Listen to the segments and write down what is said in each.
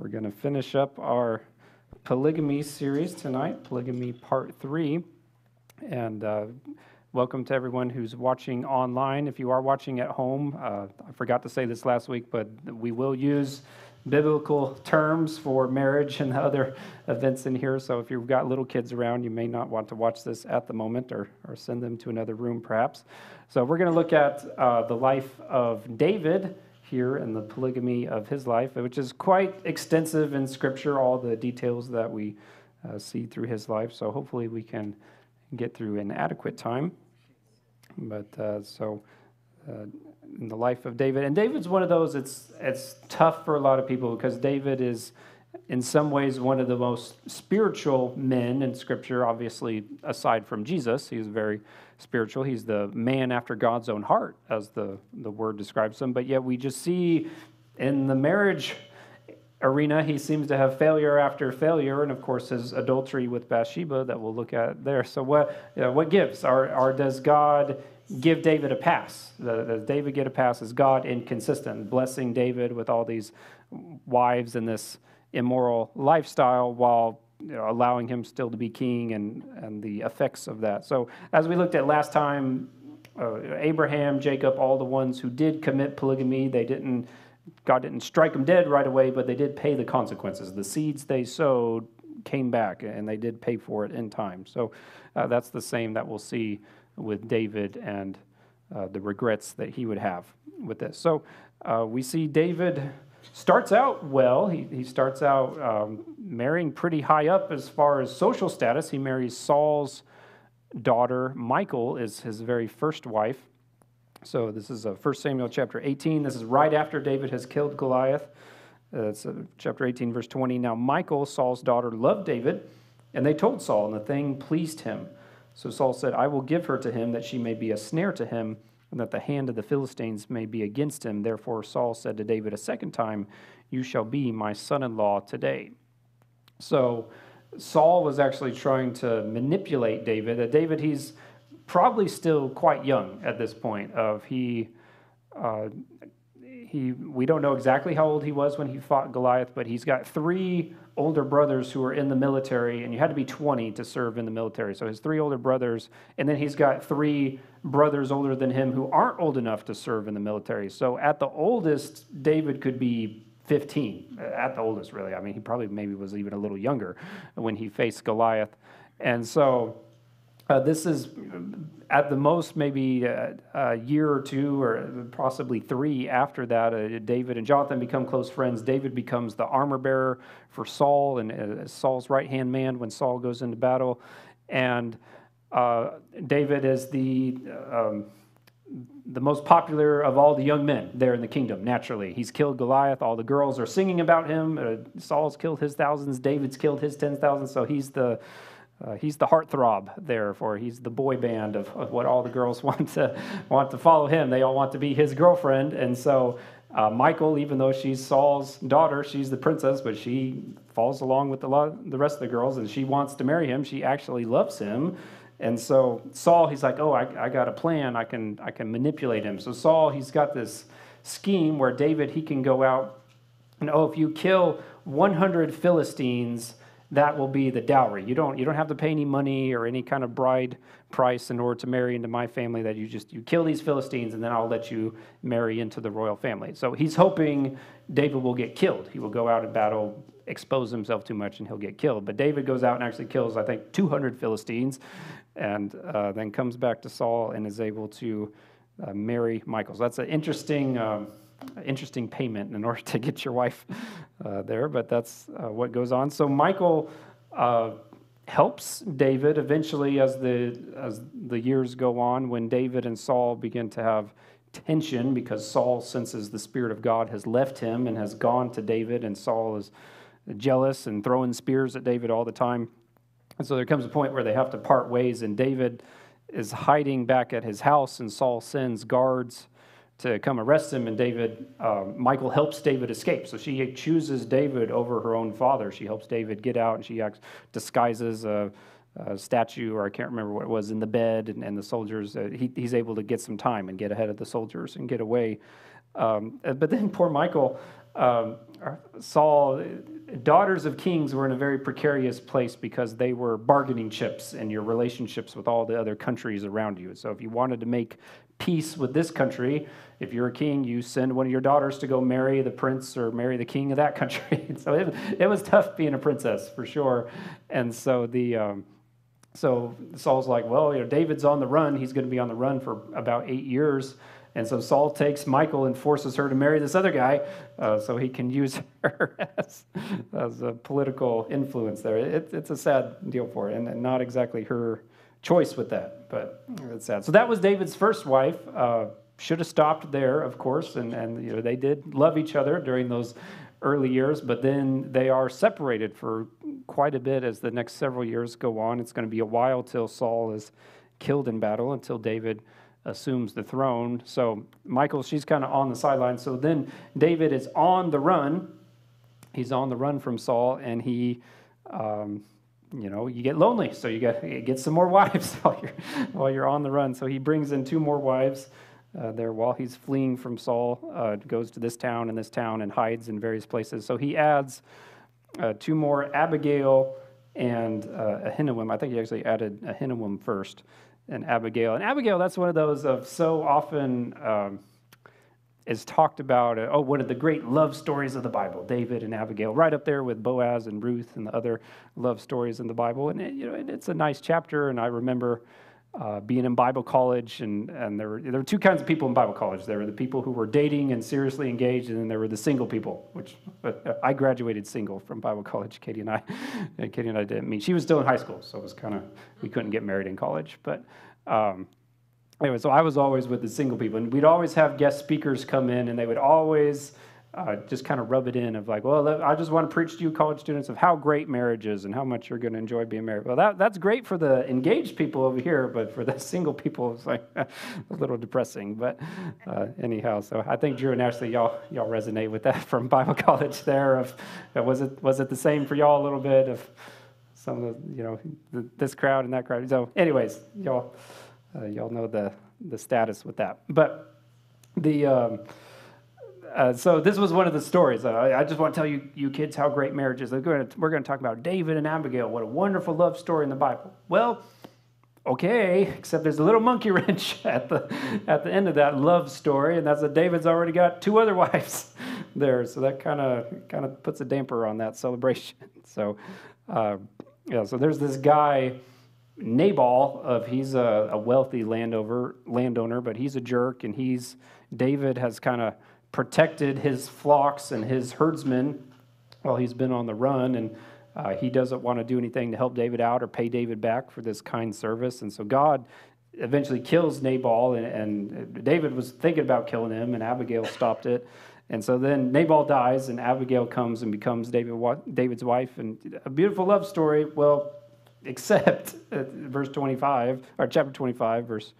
We're going to finish up our polygamy series tonight, polygamy part three. And uh, welcome to everyone who's watching online. If you are watching at home, uh, I forgot to say this last week, but we will use biblical terms for marriage and other events in here. So if you've got little kids around, you may not want to watch this at the moment or, or send them to another room perhaps. So we're going to look at uh, the life of David here in the polygamy of his life, which is quite extensive in Scripture, all the details that we uh, see through his life. So hopefully we can get through in adequate time. But uh, so uh, in the life of David, and David's one of those. It's it's tough for a lot of people because David is. In some ways, one of the most spiritual men in Scripture, obviously, aside from Jesus. He's very spiritual. He's the man after God's own heart, as the, the word describes him. But yet we just see in the marriage arena, he seems to have failure after failure, and of course his adultery with Bathsheba that we'll look at there. So what you know, what gives? Or, or does God give David a pass? Does David get a pass? Is God inconsistent, blessing David with all these wives and this immoral lifestyle while you know, allowing him still to be king and, and the effects of that. So, as we looked at last time, uh, Abraham, Jacob, all the ones who did commit polygamy, they didn't, God didn't strike them dead right away, but they did pay the consequences. The seeds they sowed came back, and they did pay for it in time. So, uh, that's the same that we'll see with David and uh, the regrets that he would have with this. So, uh, we see David starts out well. He, he starts out um, marrying pretty high up as far as social status. He marries Saul's daughter. Michal, is his very first wife. So this is uh, 1 Samuel chapter 18. This is right after David has killed Goliath. Uh, it's uh, chapter 18, verse 20. Now Michal, Saul's daughter, loved David, and they told Saul, and the thing pleased him. So Saul said, I will give her to him that she may be a snare to him and that the hand of the Philistines may be against him. Therefore Saul said to David a second time, You shall be my son in law today. So Saul was actually trying to manipulate David. Uh, David, he's probably still quite young at this point. Of he, uh, he, we don't know exactly how old he was when he fought Goliath, but he's got three older brothers who are in the military, and you had to be 20 to serve in the military. So his three older brothers, and then he's got three brothers older than him who aren't old enough to serve in the military. So at the oldest, David could be 15, at the oldest, really. I mean, he probably maybe was even a little younger when he faced Goliath. And so uh, this is at the most maybe a, a, year or two, or possibly three after that. Uh, David and Jonathan become close friends. David becomes the armor bearer for Saul and uh, Saul's right hand man when Saul goes into battle. And uh, David is the um, the most popular of all the young men there in the kingdom, naturally. He's killed Goliath. All the girls are singing about him. Uh, Saul's killed his thousands. David's killed his ten thousands. So he's the uh, he's the heartthrob there for he's the boy band of, of, what all the girls want to want to follow him. They all want to be his girlfriend, and so uh, Michal, even though she's Saul's daughter, she's the princess, but she falls along with the, lo- the rest of the girls, and she wants to marry him. She actually loves him, and so Saul, he's like, oh, I, I got a plan. I can I can manipulate him. So Saul, he's got this scheme where David he can go out and oh, if you kill 100 Philistines that will be the dowry. You don't you don't have to pay any money or any kind of bride price in order to marry into my family. That you just you kill these Philistines and then I'll let you marry into the royal family. So he's hoping David will get killed. He will go out in battle, expose himself too much, and he'll get killed. But David goes out and actually kills I think 200 Philistines, and uh, then comes back to Saul and is able to uh, marry Michal. So that's an interesting. Um, interesting payment in order to get your wife uh, there, but that's uh, what goes on. So Michal uh, helps David eventually as the as the years go on. When David and Saul begin to have tension because Saul senses the spirit of God has left him and has gone to David, and Saul is jealous and throwing spears at David all the time. And so there comes a point where they have to part ways, and David is hiding back at his house, and Saul sends guards to come arrest him, and David, um, Michal helps David escape. So she chooses David over her own father. She helps David get out, and she acts, disguises a, a, statue, or I can't remember what it was, in the bed, and, and the soldiers. Uh, he, he's able to get some time and get ahead of the soldiers and get away Um, but then poor Michal, um, Saul, daughters of kings were in a very precarious place because they were bargaining chips in your relationships with all the other countries around you. So if you wanted to make peace with this country, if you're a king, you send one of your daughters to go marry the prince or marry the king of that country. so it, it was tough being a princess for sure. And so the um, so Saul's like, well, you know, David's on the run. He's going to be on the run for about eight years. And so Saul takes Michal and forces her to marry this other guy uh, so he can use her as, as a political influence there. It, it's a sad deal for her, and, not exactly her choice with that, but it's sad. So that was David's first wife. Uh, should have stopped there, of course, and, and you know, they did love each other during those early years, but then they are separated for quite a bit as the next several years go on. It's going to be a while till Saul is killed in battle, until David assumes the throne. So Michal, she's kind of on the sidelines. So then David is on the run. He's on the run from Saul, and he, um, you know, you get lonely. So you get get some more wives while you're while you're on the run. So he brings in two more wives uh, there while he's fleeing from Saul, uh, goes to this town and this town and hides in various places. So he adds uh, two more, Abigail and uh, Ahinoam. I think he actually added Ahinoam first and Abigail. And Abigail, that's one of those of so often um, is talked about, uh, oh, one of the great love stories of the Bible, David and Abigail, right up there with Boaz and Ruth and the other love stories in the Bible. And it, you know, it's a nice chapter, and I remember uh, being in Bible college, and, and there, were, there were two kinds of people in Bible college. There were the people who were dating and seriously engaged, and then there were the single people, which uh, I graduated single from Bible college. Katie and I, Katie and I didn't meet. She was still in high school, so it was kind of, we couldn't get married in college. But um, anyway, so I was always with the single people, and we'd always have guest speakers come in, and they would always uh, just kind of rub it in of like, well, I just want to preach to you college students of how great marriage is and how much you're going to enjoy being married. Well, that, that's great for the engaged people over here, but for the single people, it's like a little depressing. But uh, anyhow, so I think Drew and Ashley, y'all y'all resonate with that from Bible college. There, of uh, was it was it the same for y'all a little bit of some of the you know the, this crowd and that crowd. So, anyways, y'all uh, y'all know the the status with that, but the. Um, uh, so this was one of the stories. Uh, I just want to tell you, you kids, how great marriage is. We're going, to, we're going to talk about David and Abigail. What a wonderful love story in the Bible. Well, okay, except there's a little monkey wrench at the at the end of that love story, and that's that David's already got two other wives there. So that kind of kind of puts a damper on that celebration. So, uh, yeah. So there's this guy. Nabal of he's a, a wealthy landowner landowner, but he's a jerk, and he's David has kind of protected his flocks and his herdsmen while he's been on the run. And uh, he doesn't want to do anything to help David out or pay David back for this kind service. And so God eventually kills Nabal, and, and David was thinking about killing him, and Abigail stopped it. And so then Nabal dies, and Abigail comes and becomes David, David's wife. And a beautiful love story. Well, except verse 25, or chapter 25, verse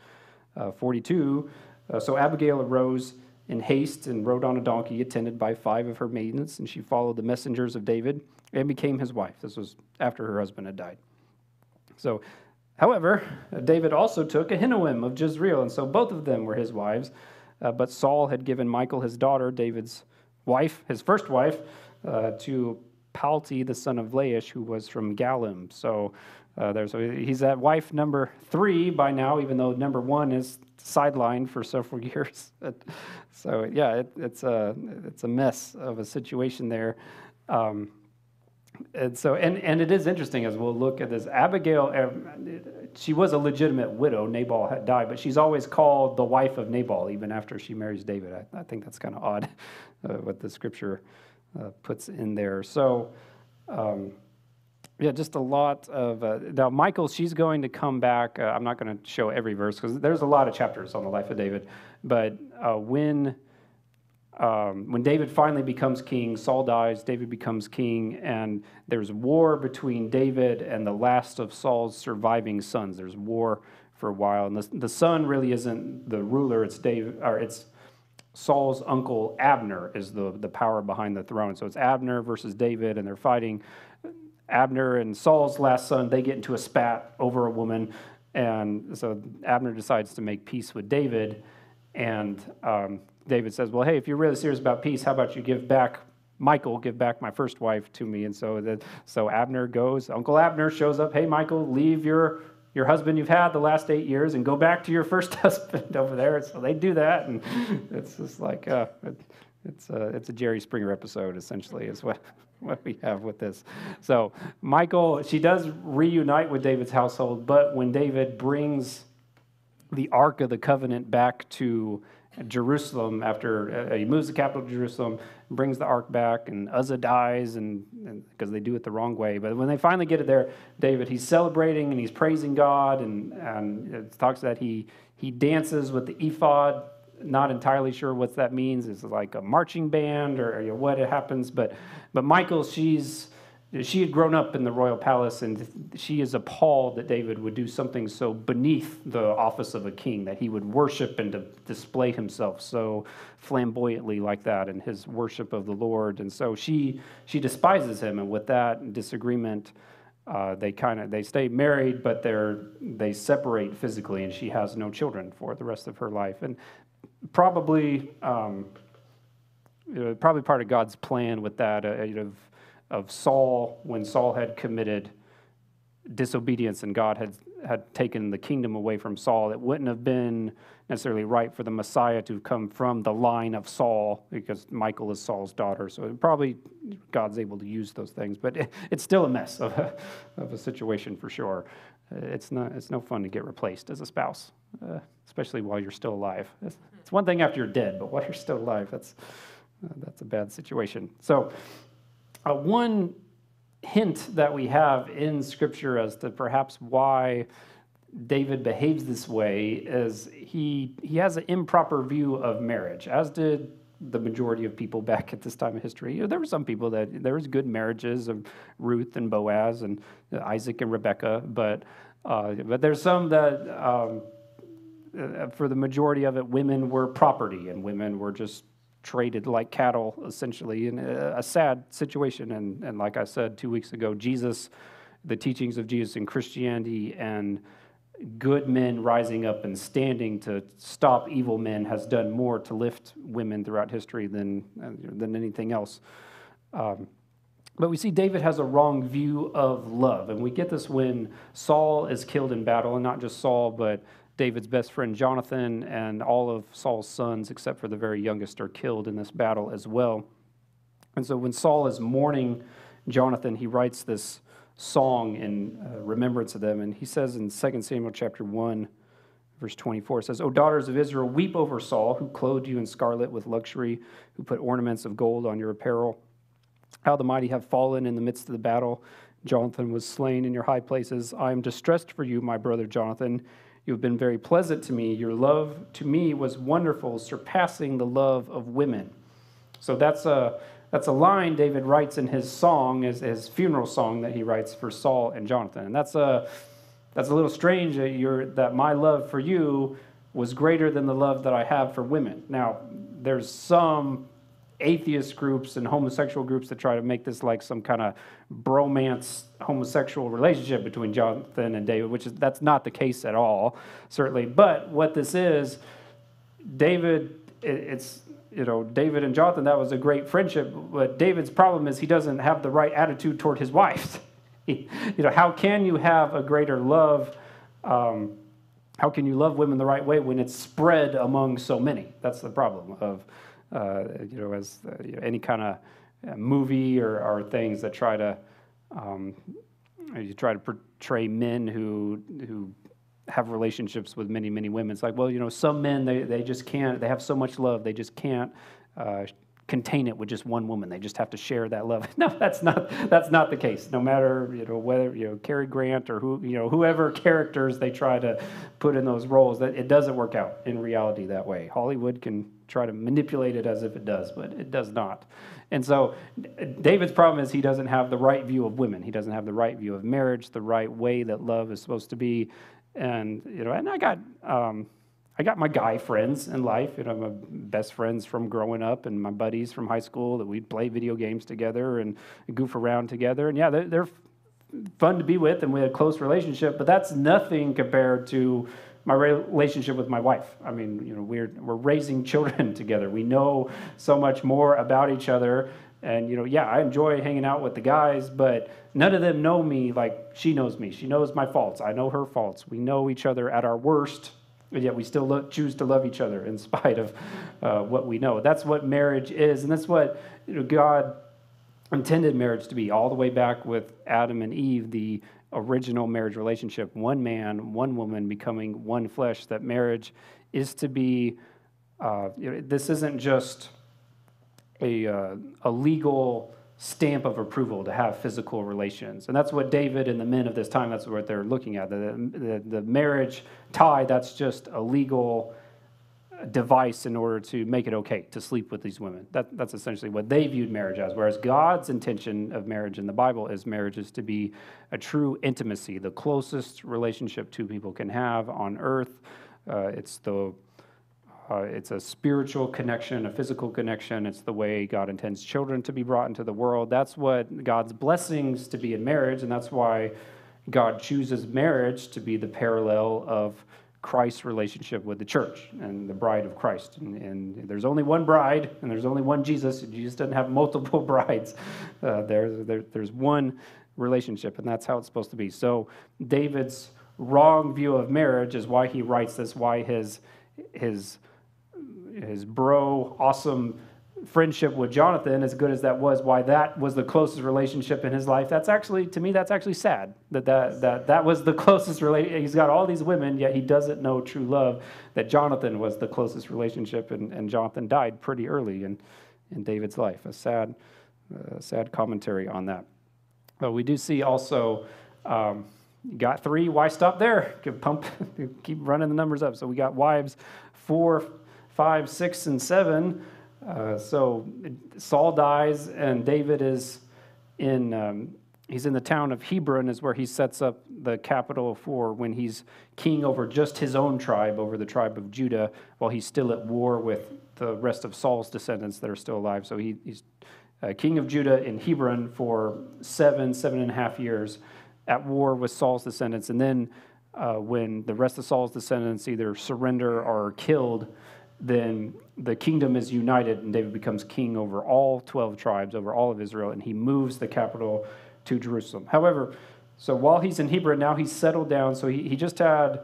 uh, 42. Uh, so Abigail arose in haste and rode on a donkey, attended by five of her maidens, and she followed the messengers of David and became his wife. This was after her husband had died. So, however, David also took Ahinoam of Jezreel, and so both of them were his wives. Uh, but Saul had given Michal, his daughter, David's wife, his first wife, uh, to Palti, the son of Laish, who was from Galim. So uh, there's he's at wife number three by now, even though number one is sidelined for several years. so yeah, it, it's a it's a mess of a situation there. Um, and so and and it is interesting as we'll look at this. Abigail, um, she was a legitimate widow. Nabal had died, but she's always called the wife of Nabal, even after she marries David. I, I think that's kind of odd, uh, what the scripture uh, puts in there. So. Um, yeah, just a lot of. Uh, now, Michal, she's going to come back. Uh, I'm not going to show every verse because there's a lot of chapters on the life of David. But uh, when um, when David finally becomes king, Saul dies, David becomes king, and there's war between David and the last of Saul's surviving sons. There's war for a while, and the, the son really isn't the ruler. It's David, or it's Saul's uncle Abner is the the power behind the throne. So it's Abner versus David, and they're fighting Abner and Saul's last son, they get into a spat over a woman. And so Abner decides to make peace with David. And um, David says, Well, hey, if you're really serious about peace, how about you give back Michal, give back my first wife to me? And so, the, so Abner goes, Uncle Abner shows up, Hey, Michal, leave your your husband you've had the last eight years and go back to your first husband over there. And so they do that, and it's just like uh, it's a it's a Jerry Springer episode essentially is what what we have with this. So Michal, she does reunite with David's household, but when David brings the Ark of the Covenant back to Jerusalem after uh, he moves the capital to Jerusalem, brings the ark back, and Uzzah dies, and because they do it the wrong way. But when they finally get it there, David he's celebrating and he's praising God, and, and it talks that he he dances with the ephod. Not entirely sure what that means. Is it like a marching band or, or what it happens? But but Michal, she's she had grown up in the royal palace, and she is appalled that David would do something so beneath the office of a king, that he would worship and display himself so flamboyantly like that in his worship of the Lord. And so she, she despises him, and with that disagreement, uh, they kind of they stay married, but they're they separate physically, and she has no children for the rest of her life. And probably, um, you know, probably part of God's plan with that, uh, you know of Saul when Saul had committed disobedience and God had, had taken the kingdom away from Saul. It wouldn't have been necessarily right for the Messiah to come from the line of Saul because Michal is Saul's daughter. So probably God's able to use those things, but it, it's still a mess of a, of a situation for sure. It's, not, it's no fun to get replaced as a spouse, uh, especially while you're still alive. It's, it's, one thing after you're dead, but while you're still alive, that's, uh, that's a bad situation. So uh, one hint that we have in Scripture as to perhaps why David behaves this way is he, he has an improper view of marriage, as did the majority of people back at this time of history. There were some people that there was good marriages of Ruth and Boaz and Isaac and Rebecca, but uh, but there's some that um, uh, for the majority of it, women were property and women were just traded like cattle, essentially, in a, a, sad situation. And, and like I said two weeks ago, Jesus, the teachings of Jesus in Christianity and good men rising up and standing to stop evil men has done more to lift women throughout history than, than anything else. Um, but we see David has a wrong view of love. And we get this when Saul is killed in battle, and not just Saul, but David's best friend Jonathan and all of Saul's sons, except for the very youngest, are killed in this battle as well. And so when Saul is mourning Jonathan, he writes this song in uh, remembrance of them. And he says in 2 Samuel chapter 1, verse 24, it says, O daughters of Israel, weep over Saul, who clothed you in scarlet with luxury, who put ornaments of gold on your apparel. How the mighty have fallen in the midst of the battle. Jonathan was slain in your high places. I am distressed for you, my brother Jonathan. You have been very pleasant to me. Your love to me was wonderful, surpassing the love of women. So that's a, that's a line David writes in his song, his, his funeral song that he writes for Saul and Jonathan. And that's a, that's a little strange that, that my love for you was greater than the love that I have for women. Now, there's some atheist groups and homosexual groups that try to make this like some kind of bromance homosexual relationship between Jonathan and David, which is that's not the case at all, certainly. But what this is, David, it's you know David and Jonathan. That was a great friendship. But David's problem is he doesn't have the right attitude toward his wife. you know, how can you have a greater love? Um, how can you love women the right way when it's spread among so many? That's the problem of uh, you know, as uh, you know, any kind of uh, movie or, or, things that try to um, you try to portray men who who have relationships with many many women. It's like, well, you know, some men they, they just can't. They have so much love, they just can't uh, contain it with just one woman. They just have to share that love. No, that's not that's not the case. No matter you know whether you know Cary Grant or who you know whoever characters they try to put in those roles, that it doesn't work out in reality that way. Hollywood can try to manipulate it as if it does, but it does not. And so David's problem is he doesn't have the right view of women. He doesn't have the right view of marriage, the right way that love is supposed to be. And you know, and I got um, I got my guy friends in life. You know, my best friends from growing up, and my buddies from high school that we'd play video games together and goof around together. And yeah, they're, they're fun to be with, and we had a close relationship. But that's nothing compared to my relationship with my wife. I mean, you know, we're we're raising children together. We know so much more about each other. And you know, yeah, I enjoy hanging out with the guys, but none of them know me like she knows me. She knows my faults. I know her faults. We know each other at our worst, and yet we still lo- choose to love each other in spite of uh, what we know. That's what marriage is, and that's what you know, God intended marriage to be all the way back with Adam and Eve, the original marriage relationship one man, one woman becoming one flesh. That marriage is to be, uh, this isn't just a, uh, a legal stamp of approval to have physical relations. And that's what David and the men of this time, that's what they're looking at. The, the, the marriage tie, that's just a legal device in order to make it okay to sleep with these women. That, that's essentially what they viewed marriage as. Whereas God's intention of marriage in the Bible is marriage is to be a true intimacy, the closest relationship two people can have on earth. Uh, it's the uh, it's a spiritual connection, a physical connection. It's the way God intends children to be brought into the world. That's what God's blessings to be in marriage, and that's why God chooses marriage to be the parallel of Christ's relationship with the church and the bride of Christ. And, and, there's only one bride, and there's only one Jesus. Jesus doesn't have multiple brides. Uh, there, there, there's one relationship, and that's how it's supposed to be. So David's wrong view of marriage is why he writes this, why his, his, his bro, awesome friendship with Jonathan, as good as that was, why that was the closest relationship in his life. That's actually, to me, that's actually sad that that, that, that was the closest relationship. He's got all these women, yet he doesn't know true love. That Jonathan was the closest relationship, and, and Jonathan died pretty early in, in David's life. A sad, uh, sad commentary on that. But we do see also. Um, got three. Why stop there? Pump, keep running the numbers up. So we got wives four, five, six, and seven. Uh, so Saul dies, and David is in. Um, he's in the town of Hebron, is where he sets up the capital for when he's king over just his own tribe, over the tribe of Judah, while he's still at war with the rest of Saul's descendants that are still alive. So he, he's uh, king of Judah in Hebron for seven, seven and a half years, at war with Saul's descendants, and then. Uh, when the rest of Saul's descendants either surrender or are killed, then the kingdom is united and David becomes king over all 12 tribes, over all of Israel, and he moves the capital to Jerusalem. However, so while he's in Hebron, now he's settled down. So he, he just had,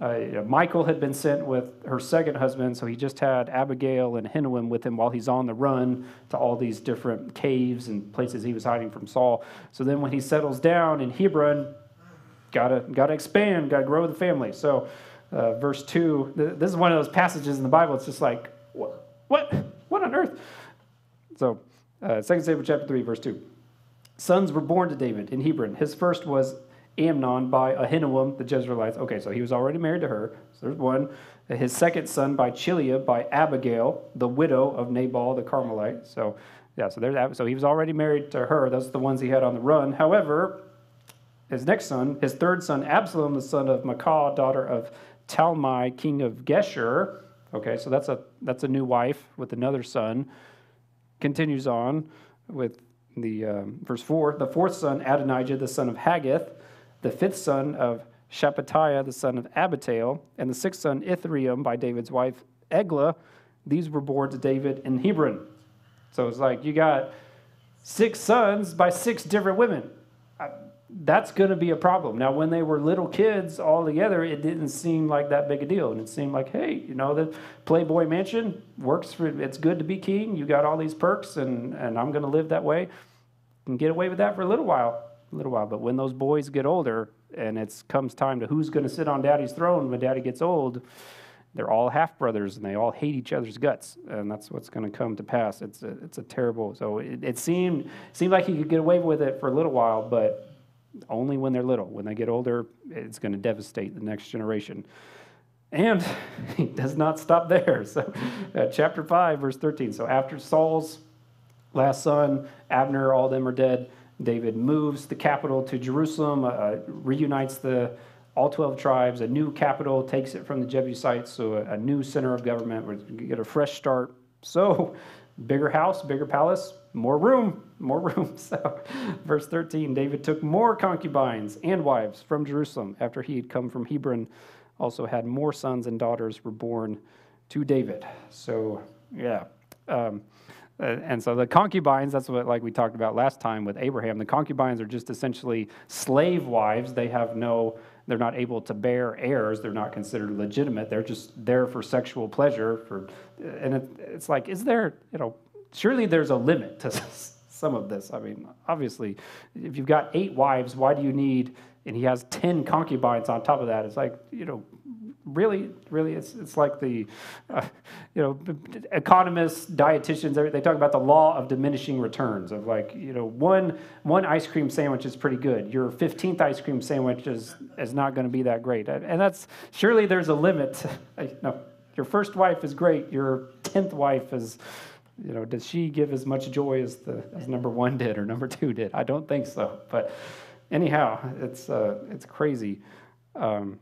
uh, Michal had been sent with her second husband, so he just had Abigail and Ahinoam with him while he's on the run to all these different caves and places he was hiding from Saul. So then when he settles down in Hebron, gotta, gotta expand, gotta grow the family. So uh, verse 2. This is one of those passages in the Bible. It's just like, what? What, what on earth? So, uh, 2 Samuel chapter 3, verse 2. Sons were born to David in Hebron. His first was Amnon by Ahinoam, the Jezreelites. Okay, so he was already married to her. So there's one. His second son by Chileab by Abigail, the widow of Nabal the Carmelite. So, yeah, so there's so he was already married to her. Those are the ones he had on the run. However, his next son, his third son, Absalom, the son of Maacah, daughter of Talmai, king of Geshur. Okay, so that's a that's a new wife with another son. Continues on with the um, verse four. The fourth son, Adonijah, the son of Haggith. The fifth son of Shephatiah, the son of Abital, and the sixth son, Ithream, by David's wife Eglah. These were born to David in Hebron. So it's like you got six sons by six different women that's going to be a problem. Now, when they were little kids all together, it didn't seem like that big a deal. And it seemed like, hey, you know, the Playboy Mansion works for, it's good to be king. You got all these perks, and, and I'm going to live that way and get away with that for a little while. A little while. But when those boys get older and it comes time to who's going to sit on daddy's throne when daddy gets old, they're all half brothers and they all hate each other's guts. And that's what's going to come to pass. It's a, it's a terrible, so it, it seemed, seemed like he could get away with it for a little while, but only when they're little. When they get older, it's going to devastate the next generation. And he does not stop there. So, uh, chapter 5, verse 13. So, after Saul's last son, Abner, all them are dead. David moves the capital to Jerusalem, uh, reunites the all 12 tribes, a new capital, takes it from the Jebusites, so a, a new center of government. We get a fresh start. So, bigger house, bigger palace, more room, more room. So, verse 13 David took more concubines and wives from Jerusalem after he had come from Hebron also had more sons and daughters were born to David. So, yeah. Um, uh, and so the concubines, that's what, like we talked about last time with Abraham, the concubines are just essentially slave wives. They have no, they're not able to bear heirs. They're not considered legitimate. They're just there for sexual pleasure. For, and it, it's like, is there, you know, surely there's a limit to some of this. I mean, obviously, if you've got eight wives, why do you need, and he has 10 concubines on top of that? It's like, you know, really, really, it's, it's like the, uh, you know, economists, dietitians, they talk about the law of diminishing returns of like, you know, one, one ice cream sandwich is pretty good. Your 15th ice cream sandwich is, is not going to be that great. And that's, surely there's a limit. no, your first wife is great. Your 10th wife is, you know, does she give as much joy as the as number one did or number two did? I don't think so. But anyhow, it's uh, it's crazy. Um,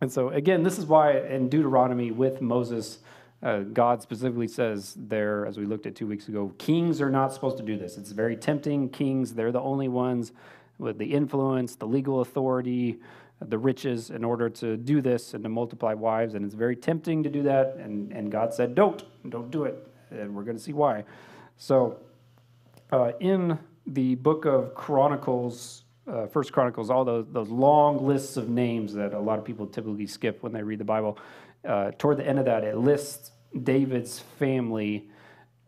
and so again, this is why in Deuteronomy with Moses, uh, God specifically says there, as we looked at two weeks ago, kings are not supposed to do this. It's very tempting. Kings, they're the only ones with the influence, the legal authority, the riches in order to do this and to multiply wives. And it's very tempting to do that. And, and God said, don't, don't do it and we're going to see why. So, uh, in the book of Chronicles, uh, First Chronicles, all those, those long lists of names that a lot of people typically skip when they read the Bible, uh, toward the end of that, it lists David's family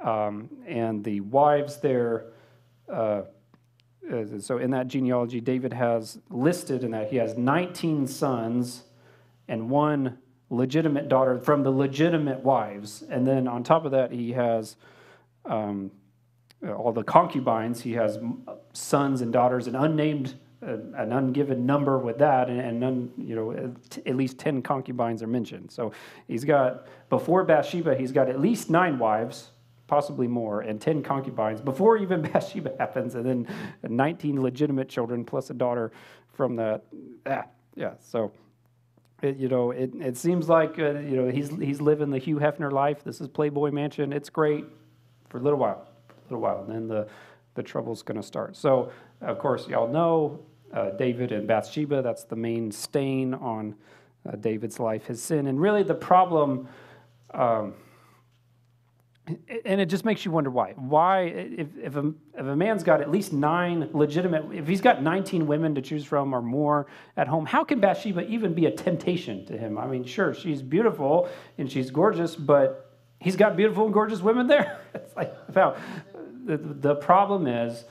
um, and the wives there. Uh, uh, so, in that genealogy, David has listed in that he has 19 sons and one legitimate daughter from the legitimate wives. And then on top of that, he has um, all the concubines. He has sons and daughters, an unnamed, uh, an ungiven number with that, and, and none, you know, at least 10 concubines are mentioned. So he's got, before Bathsheba, he's got at least nine wives. Possibly more, and 10 concubines before even Bathsheba happens, and then 19 legitimate children plus a daughter from that. Ah, yeah, so it, you know, it, it seems like uh, you know he's he's living the Hugh Hefner life. This is Playboy Mansion. It's great for a little while, a while, and then the the trouble's going to start. So, of course, y'all know uh, David and Bathsheba. That's the main stain on uh, David's life, his sin, and really the problem. Um, and it just makes you wonder why. Why, if, if, a, if a man's got at least nine legitimate, if he's got 19 women to choose from or more at home, how can Bathsheba even be a temptation to him? I mean, sure, she's beautiful and she's gorgeous, but he's got beautiful and gorgeous women there. it's like, the, problem is,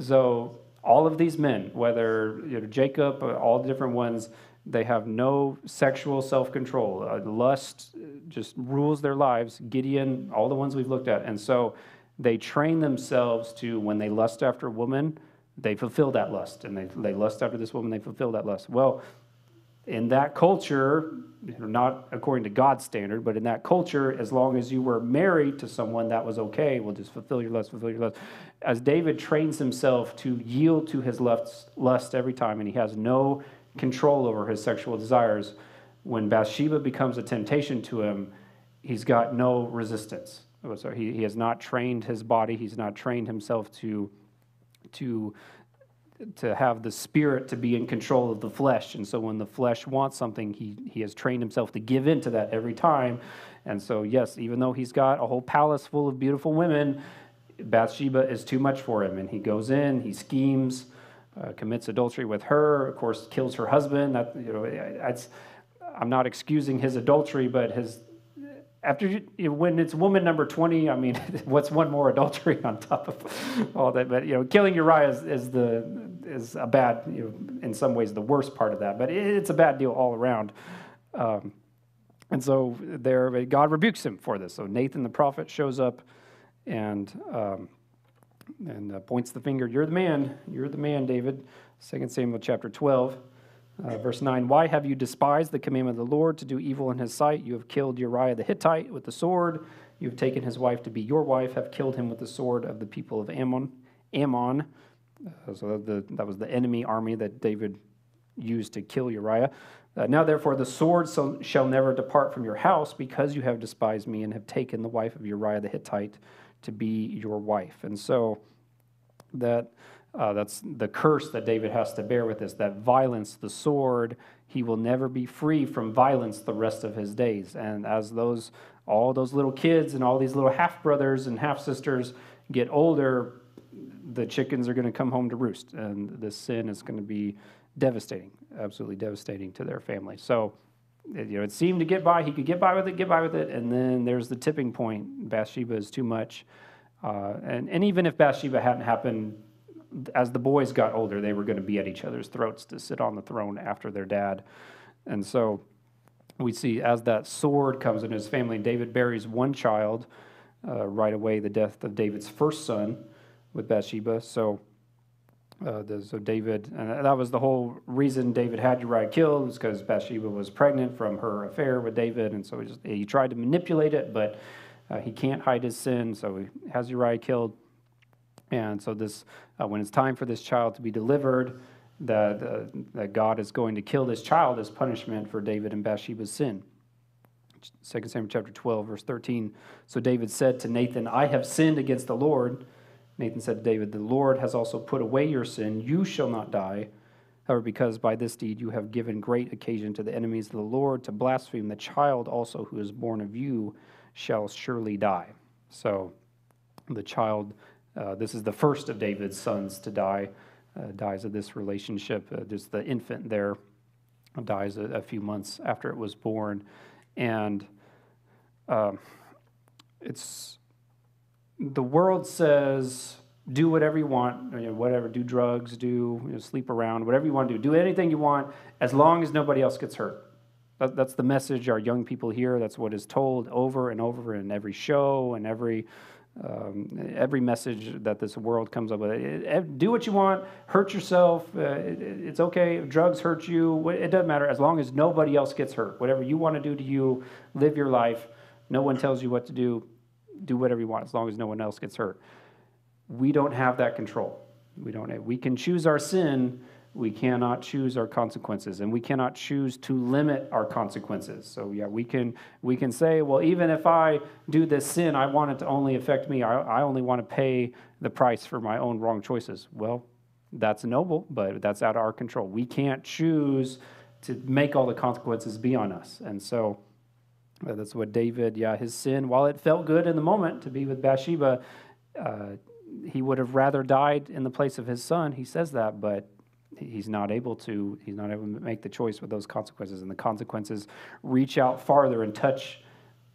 so all of these men, whether you know, Jacob, all the different ones, they have no sexual self control. Uh, lust just rules their lives. Gideon, all the ones we've looked at. And so they train themselves to, when they lust after a woman, they fulfill that lust. And they, they lust after this woman, they fulfill that lust. Well, in that culture, not according to God's standard, but in that culture, as long as you were married to someone, that was okay. We'll just fulfill your lust, fulfill your lust. As David trains himself to yield to his lust, lust every time, and he has no control over his sexual desires. When Bathsheba becomes a temptation to him, he's got no resistance. Oh, so he, he has not trained his body, he's not trained himself to, to, to have the spirit to be in control of the flesh. And so when the flesh wants something, he, he has trained himself to give in to that every time. And so, yes, even though he's got a whole palace full of beautiful women, Bathsheba is too much for him. And he goes in, he schemes, uh, commits adultery with her, of course, kills her husband. That, you know, I'm not excusing his adultery, but his after you, when it's woman number 20 i mean what's one more adultery on top of all that? But you know killing uriah is, is the is a bad you know in some ways the worst part of that but it's a bad deal all around. Um, and so there god rebukes him for this. So nathan the prophet shows up and um, and uh, points the finger, You're the man, you're the man, David. 2 Samuel chapter 12, uh, verse 9. Why have you despised the commandment of the Lord to do evil in his sight? You have killed Uriah the Hittite with the sword. You have taken his wife to be your wife, have killed him with the sword of the people of Ammon. Ammon. Uh, so the, that was the enemy army that David used to kill Uriah. Uh, now, therefore, the sword so, shall never depart from your house because you have despised me and have taken the wife of Uriah the Hittite to be your wife. And so that Uh, that's the curse that David has to bear with this that violence, the sword, he will never be free from violence the rest of his days. And as those, all those little kids and all these little half brothers and half sisters get older, the chickens are going to come home to roost. And this sin is going to be devastating, absolutely devastating to their family. So, you know, it seemed to get by. He could get by with it, get by with it. And then there's the tipping point. Bathsheba is too much. Uh, and, and even if Bathsheba hadn't happened as the boys got older, they were going to be at each other's throats to sit on the throne after their dad. And so we see as that sword comes in his family, David buries one child uh, right away, the death of David's first son with Bathsheba. So, uh, the, so David, and that was the whole reason David had Uriah killed, was because Bathsheba was pregnant from her affair with David. And so he, just, he tried to manipulate it, but uh, he can't hide his sin. So he has Uriah killed. And so this, uh, when it's time for this child to be delivered, that, uh, that God is going to kill this child as punishment for David and Bathsheba's sin. 2 Samuel chapter 12, verse 13. So David said to Nathan, I have sinned against the Lord. Nathan said to David, The Lord has also put away your sin. You shall not die. However, because by this deed you have given great occasion to the enemies of the Lord to blaspheme, the child also who is born of you shall surely die. So the child uh, this is the first of David's sons to die, uh, dies of this relationship. Uh, just the infant there dies a, a, few months after it was born. And um, it's the world says, do whatever you want, you know, whatever, do drugs, do you know, sleep around, whatever you want to do. Do anything you want as long as nobody else gets hurt. That, that's the message our young people hear. That's what is told over and over in every show and every um, every message that this world comes up with. Do what you want, hurt yourself. Uh, it, it's okay. If drugs hurt you, it doesn't matter as long as nobody else gets hurt. Whatever you want to do to you, live your life. No one tells you what to do. Do whatever you want as long as no one else gets hurt. We don't have that control. We don't. We can choose our sin we cannot choose our consequences and we cannot choose to limit our consequences. So yeah we can we can say well even if i do this sin i want it to only affect me. I, I only want to pay the price for my own wrong choices. Well that's noble but that's out of our control. We can't choose to make all the consequences be on us. And so that's what david yeah his sin while it felt good in the moment to be with bathsheba uh, he would have rather died in the place of his son he says that but he's not able to he's not able to make the choice with those consequences. And the consequences reach out farther and touch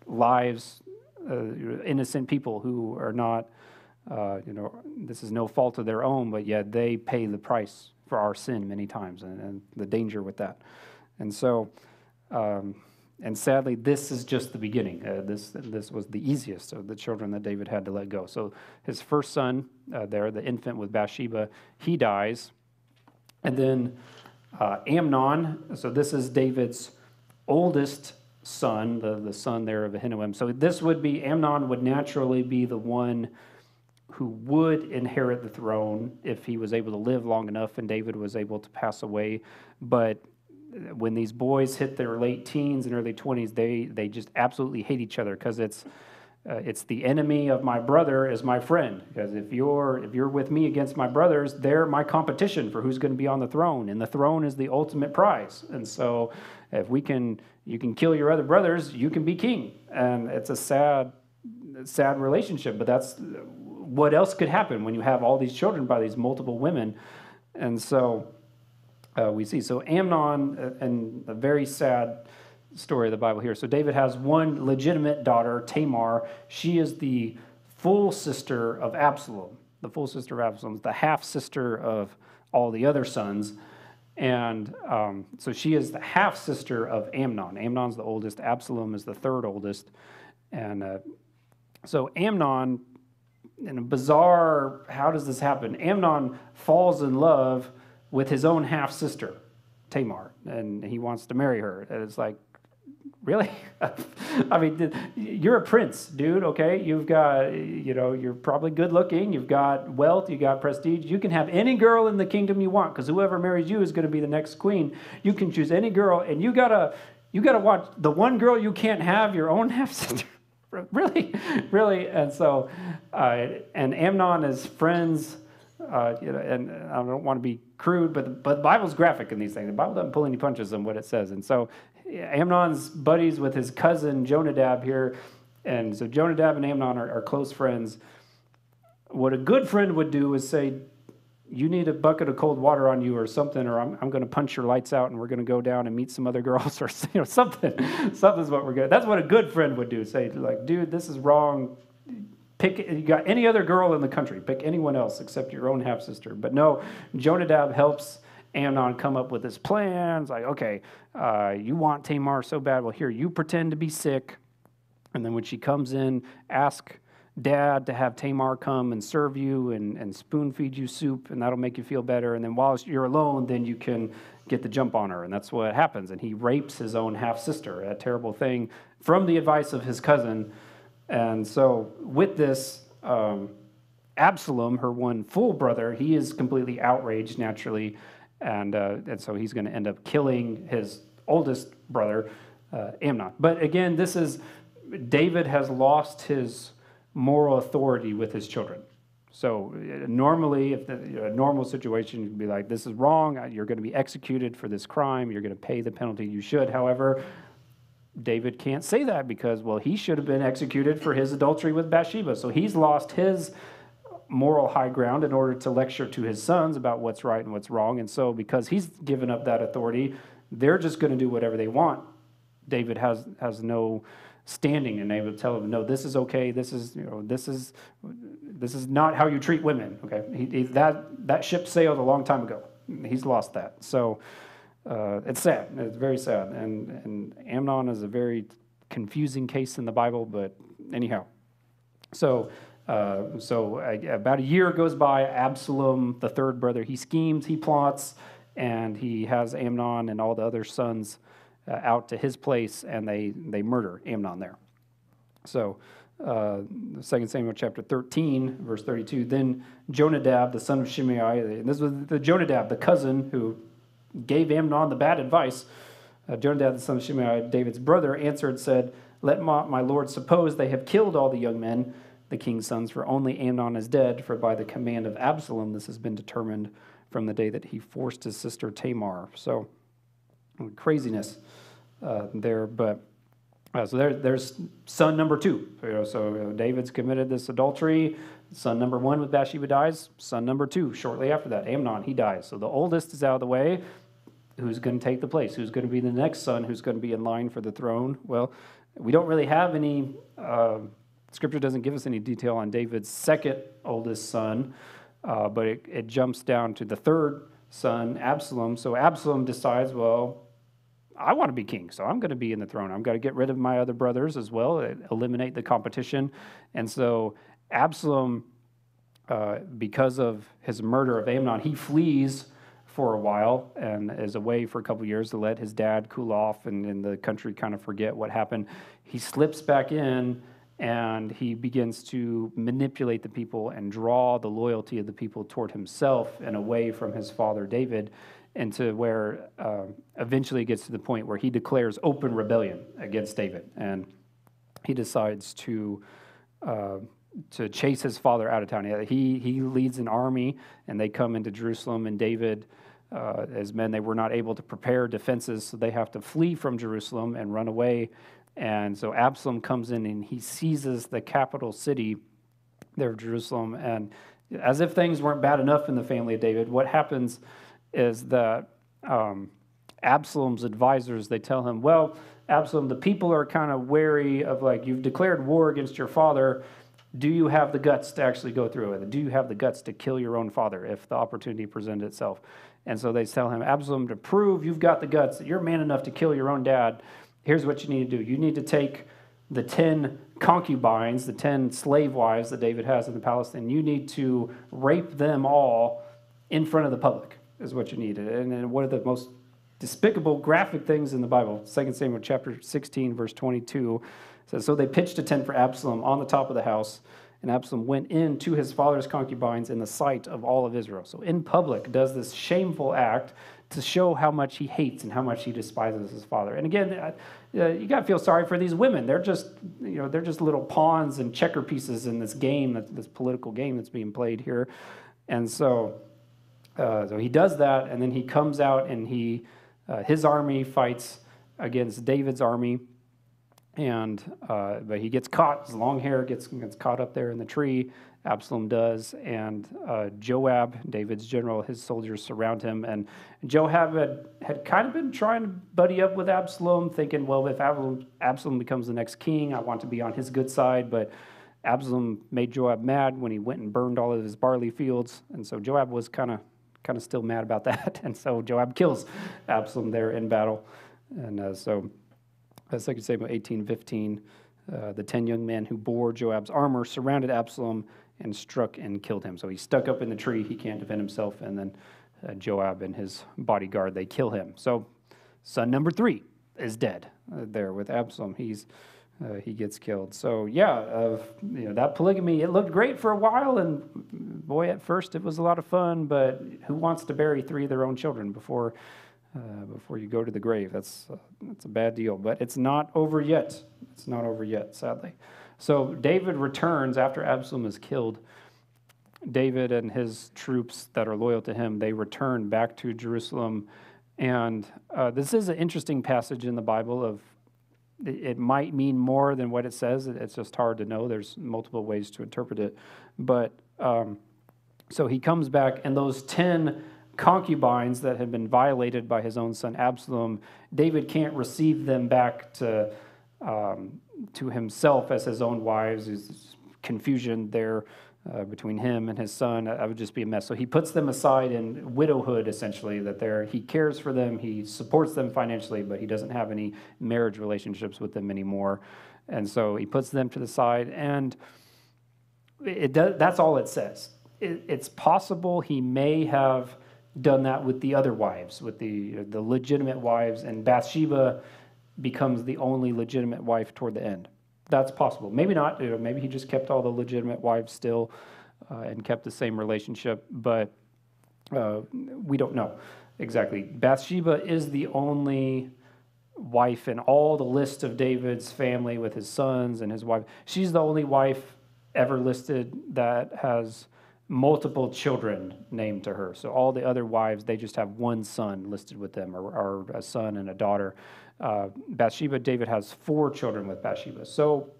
lives uh, innocent people who are not uh, you know this is no fault of their own but yet they pay the price for our sin many times and, and the danger with that. And so um, and sadly this is just the beginning. Uh, this this was the easiest of the children that david had to let go. So his first son uh, there the infant with bathsheba he dies and then uh, Amnon, so this is David's oldest son, the, the son there of Ahinoam. So this would be, Amnon would naturally be the one who would inherit the throne if he was able to live long enough and David was able to pass away. But when these boys hit their late teens and early 20s, they, they just absolutely hate each other because it's uh, it's the enemy of my brother is my friend. Because if you're if you're with me against my brothers they're my competition for who's going to be on the throne. And the throne is the ultimate prize. And so if we can you can kill your other brothers you can be king. And it's a sad sad relationship but that's what else could happen when you have all these children by these multiple women? And so uh, we see so amnon uh, and a very sad story of the Bible here. So David has one legitimate daughter, Tamar. She is the full sister of Absalom. The full sister of Absalom, the half sister of all the other sons. And um, so she is the half sister of Amnon. Amnon's the oldest, Absalom is the third oldest. And uh, so Amnon, in a bizarre, how does this happen? Amnon falls in love with his own half sister, Tamar, and he wants to marry her. And it's like, really? I mean, you're a prince, dude, okay? You've got, you know, you're probably good looking, you've got wealth, you've got prestige. You can have any girl in the kingdom you want because whoever marries you is going to be the next queen. You can choose any girl, and you got to you got to watch the one girl you can't have your own half sister. really, really. And so, uh, and Amnon is friends Uh, you know, and I don't want to be crude, but the, but the Bible's graphic in these things. The Bible doesn't pull any punches on what it says. And so Amnon's buddies with his cousin Jonadab here, and so Jonadab and Amnon are, are close friends. What a good friend would do is say, you need a bucket of cold water on you or something, or I'm, I'm going to punch your lights out and we're going to go down and meet some other girls or you know, something. Something's what we're going to That's what a good friend would do. Say, like, dude, this is wrong. Pick, you got any other girl in the country, pick anyone else except your own half sister. But no, Jonadab helps Amnon come up with his plans. Like, okay, uh, you want Tamar so bad. Well, here, you pretend to be sick. And then when she comes in, ask dad to have Tamar come and serve you and, and spoon feed you soup, and that'll make you feel better. And then while you're alone, then you can get the jump on her. And that's what happens. And he rapes his own half sister, a terrible thing, from the advice of his cousin. And so, with this, um, Absalom, her one full brother, he is completely outraged naturally. And, uh, and so he's going to end up killing his oldest brother, uh, Amnon. But again, this is David has lost his moral authority with his children. So normally, if the, you know, a normal situation, you'd be like, "This is wrong. You're going to be executed for this crime. You're going to pay the penalty you should." However, David can't say that because, well, he should have been executed for his adultery with Bathsheba. So he's lost his moral high ground in order to lecture to his sons about what's right and what's wrong. And so, because he's given up that authority, they're just going to do whatever they want. David has has no standing and they would tell him, no, this is okay. This is, you know, this is, this is not how you treat women. Okay. He, he, that, that ship sailed a long time ago. He's lost that. So uh, it's sad. It's very sad. And, and Amnon is a very confusing case in the Bible, but anyhow. So, uh, so about a year goes by. Absalom, the third brother, he schemes, he plots, and he has Amnon and all the other sons uh, out to his place and they, they murder Amnon there. So, uh, 2 Samuel chapter 13, verse 32. Then Jonadab, the son of Shimei, and this was the Jonadab, the cousin who gave Amnon the bad advice. Uh, Jonadab, the son of Shimei, David's brother, answered, said, Let my, my lord suppose they have killed all the young men, the king's sons, for only Amnon is dead, for by the command of Absalom this has been determined from the day that he forced his sister Tamar. So, craziness uh, there. But uh, so there, there's son number two. You know, so David's committed this adultery. Son number one with Bathsheba dies. Son number two, shortly after that, Amnon, he dies. So the oldest is out of the way. Who's going to take the place? Who's going to be the next son who's going to be in line for the throne? Well, we don't really have any, uh, scripture doesn't give us any detail on David's second oldest son, uh, but it, it jumps down to the third son, Absalom. So Absalom decides, well, I want to be king, so I'm going to be in the throne. I'm going to get rid of my other brothers as well, eliminate the competition. And so Absalom, uh, because of his murder of Amnon, he flees for a while and is away for a couple years to let his dad cool off and, and the country kind of forget what happened. He slips back in and he begins to manipulate the people and draw the loyalty of the people toward himself and away from his father David and to where uh, eventually it gets to the point where he declares open rebellion against David, and he decides to uh, to chase his father out of town. He he leads an army, and they come into Jerusalem, and David. Uh, as men, they were not able to prepare defenses, so they have to flee from Jerusalem and run away. And so Absalom comes in and he seizes the capital city there of Jerusalem. And as if things weren't bad enough in the family of David, what happens is that um, Absalom's advisors they tell him, "Well, Absalom, the people are kind of wary of like you've declared war against your father. Do you have the guts to actually go through with it? Do you have the guts to kill your own father if the opportunity presented itself?" And so they tell him, Absalom, to prove you've got the guts, that you're man enough to kill your own dad, here's what you need to do. You need to take the 10 concubines, the 10 slave wives that David has in the palace, and you need to rape them all in front of the public is what you need. And, and one of the most despicable graphic things in the Bible, 2 Samuel chapter 16, verse 22, says, So they pitched a tent for Absalom on the top of the house, and Absalom went in to his father's concubines in the sight of all of Israel. So in public does this shameful act to show how much he hates and how much he despises his father. And again, uh, you got to feel sorry for these women. They're just, you know, they're just little pawns and checker pieces in this game, this political game that's being played here. And so, uh, so he does that, and then he comes out and he, uh, his army fights against David's army, and uh, but he gets caught. His long hair gets gets caught up there in the tree. Absalom does, and uh, Joab, David's general, his soldiers surround him. And Joab had, had kind of been trying to buddy up with Absalom, thinking, well, if Absalom, Absalom becomes the next king, I want to be on his good side. But Absalom made Joab mad when he went and burned all of his barley fields, and so Joab was kind of kind of still mad about that. And so Joab kills Absalom there in battle, and uh, so. Uh, 2 Samuel 18, 15, uh, the ten young men who bore Joab's armor surrounded Absalom and struck and killed him. So he's stuck up in the tree. He can't defend himself. And then uh, Joab and his bodyguard, they kill him. So son number three is dead uh, there with Absalom. He's, uh, he gets killed. So yeah, you know, that polygamy, it looked great for a while. And boy, at first it was a lot of fun, but who wants to bury three of their own children before, uh, before you go to the grave? That's, uh, that's a bad deal. But it's not over yet. It's not over yet, sadly. So David returns after Absalom is killed. David and his troops that are loyal to him, they return back to Jerusalem. And uh, this is an interesting passage in the Bible of it might mean more than what it says. It's just hard to know. There's multiple ways to interpret it. But um, so he comes back, and those 10 concubines that had been violated by his own son Absalom, David can't receive them back to um, to himself as his own wives. There's confusion there uh, between him and his son. That would just be a mess. So he puts them aside in widowhood, essentially, that they're, he cares for them, he supports them financially, but he doesn't have any marriage relationships with them anymore. And so he puts them to the side, and it does, that's all it says. It, it's possible he may have done that with the other wives, with the, the legitimate wives, and Bathsheba becomes the only legitimate wife toward the end. That's possible. Maybe not. Maybe he just kept all the legitimate wives still uh, and kept the same relationship, but uh, we don't know exactly. Bathsheba is the only wife in all the list of David's family with his sons and his wife. She's the only wife ever listed that has multiple children named to her. So all the other wives, they just have one son listed with them, or, or a son and a daughter uh, Bathsheba, David has four children with Bathsheba. So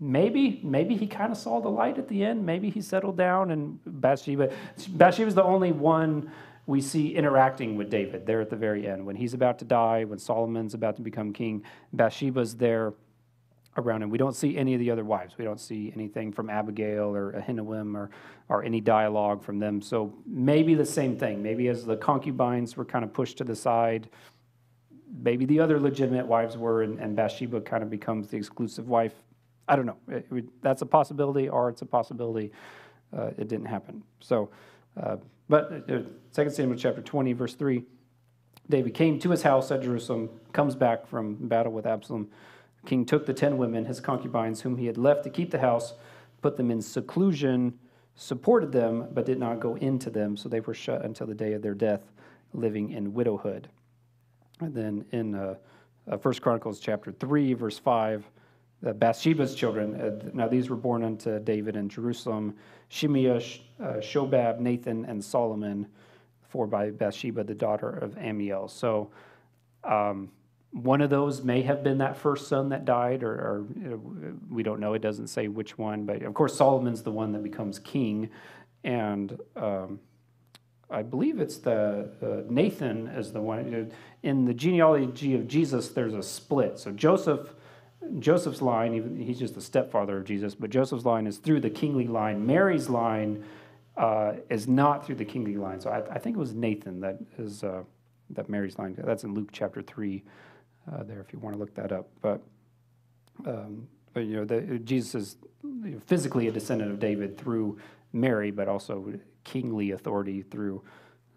maybe, maybe he kind of saw the light at the end. Maybe he settled down, and Bathsheba, Bathsheba's the only one we see interacting with David there at the very end. When he's about to die, when Solomon's about to become king, Bathsheba's there around him. We don't see any of the other wives. We don't see anything from Abigail or Ahinoam or, or any dialogue from them. So maybe the same thing. Maybe as the concubines were kind of pushed to the side, maybe the other legitimate wives were, and, and Bathsheba kind of becomes the exclusive wife. I don't know. It, it, that's a possibility, or it's a possibility uh, it didn't happen. So, uh, but uh, 2 Samuel chapter 20, verse 3 David came to his house at Jerusalem, comes back from battle with Absalom. The king took the ten women, his concubines, whom he had left to keep the house, put them in seclusion, supported them, but did not go into them. So they were shut until the day of their death, living in widowhood. And then in uh, uh, First Chronicles chapter 3, verse 5, uh, Bathsheba's children, uh, now these were born unto David in Jerusalem, Shimea, uh, Shobab, Nathan, and Solomon, for by Bathsheba, the daughter of Ammiel. So um, one of those may have been that first son that died, or, or you know, we don't know. It doesn't say which one, but of course, Solomon's the one that becomes king. And um, I believe it's the uh, Nathan is the one in the genealogy of Jesus. There's a split. So Joseph, Joseph's line, even he's just the stepfather of Jesus, but Joseph's line is through the kingly line. Mary's line uh, is not through the kingly line. So I, I think it was Nathan that is uh, that Mary's line. That's in Luke chapter three. Uh, there, if you want to look that up, but. Um, but you know, the, Jesus is physically a descendant of David through Mary, but also kingly authority through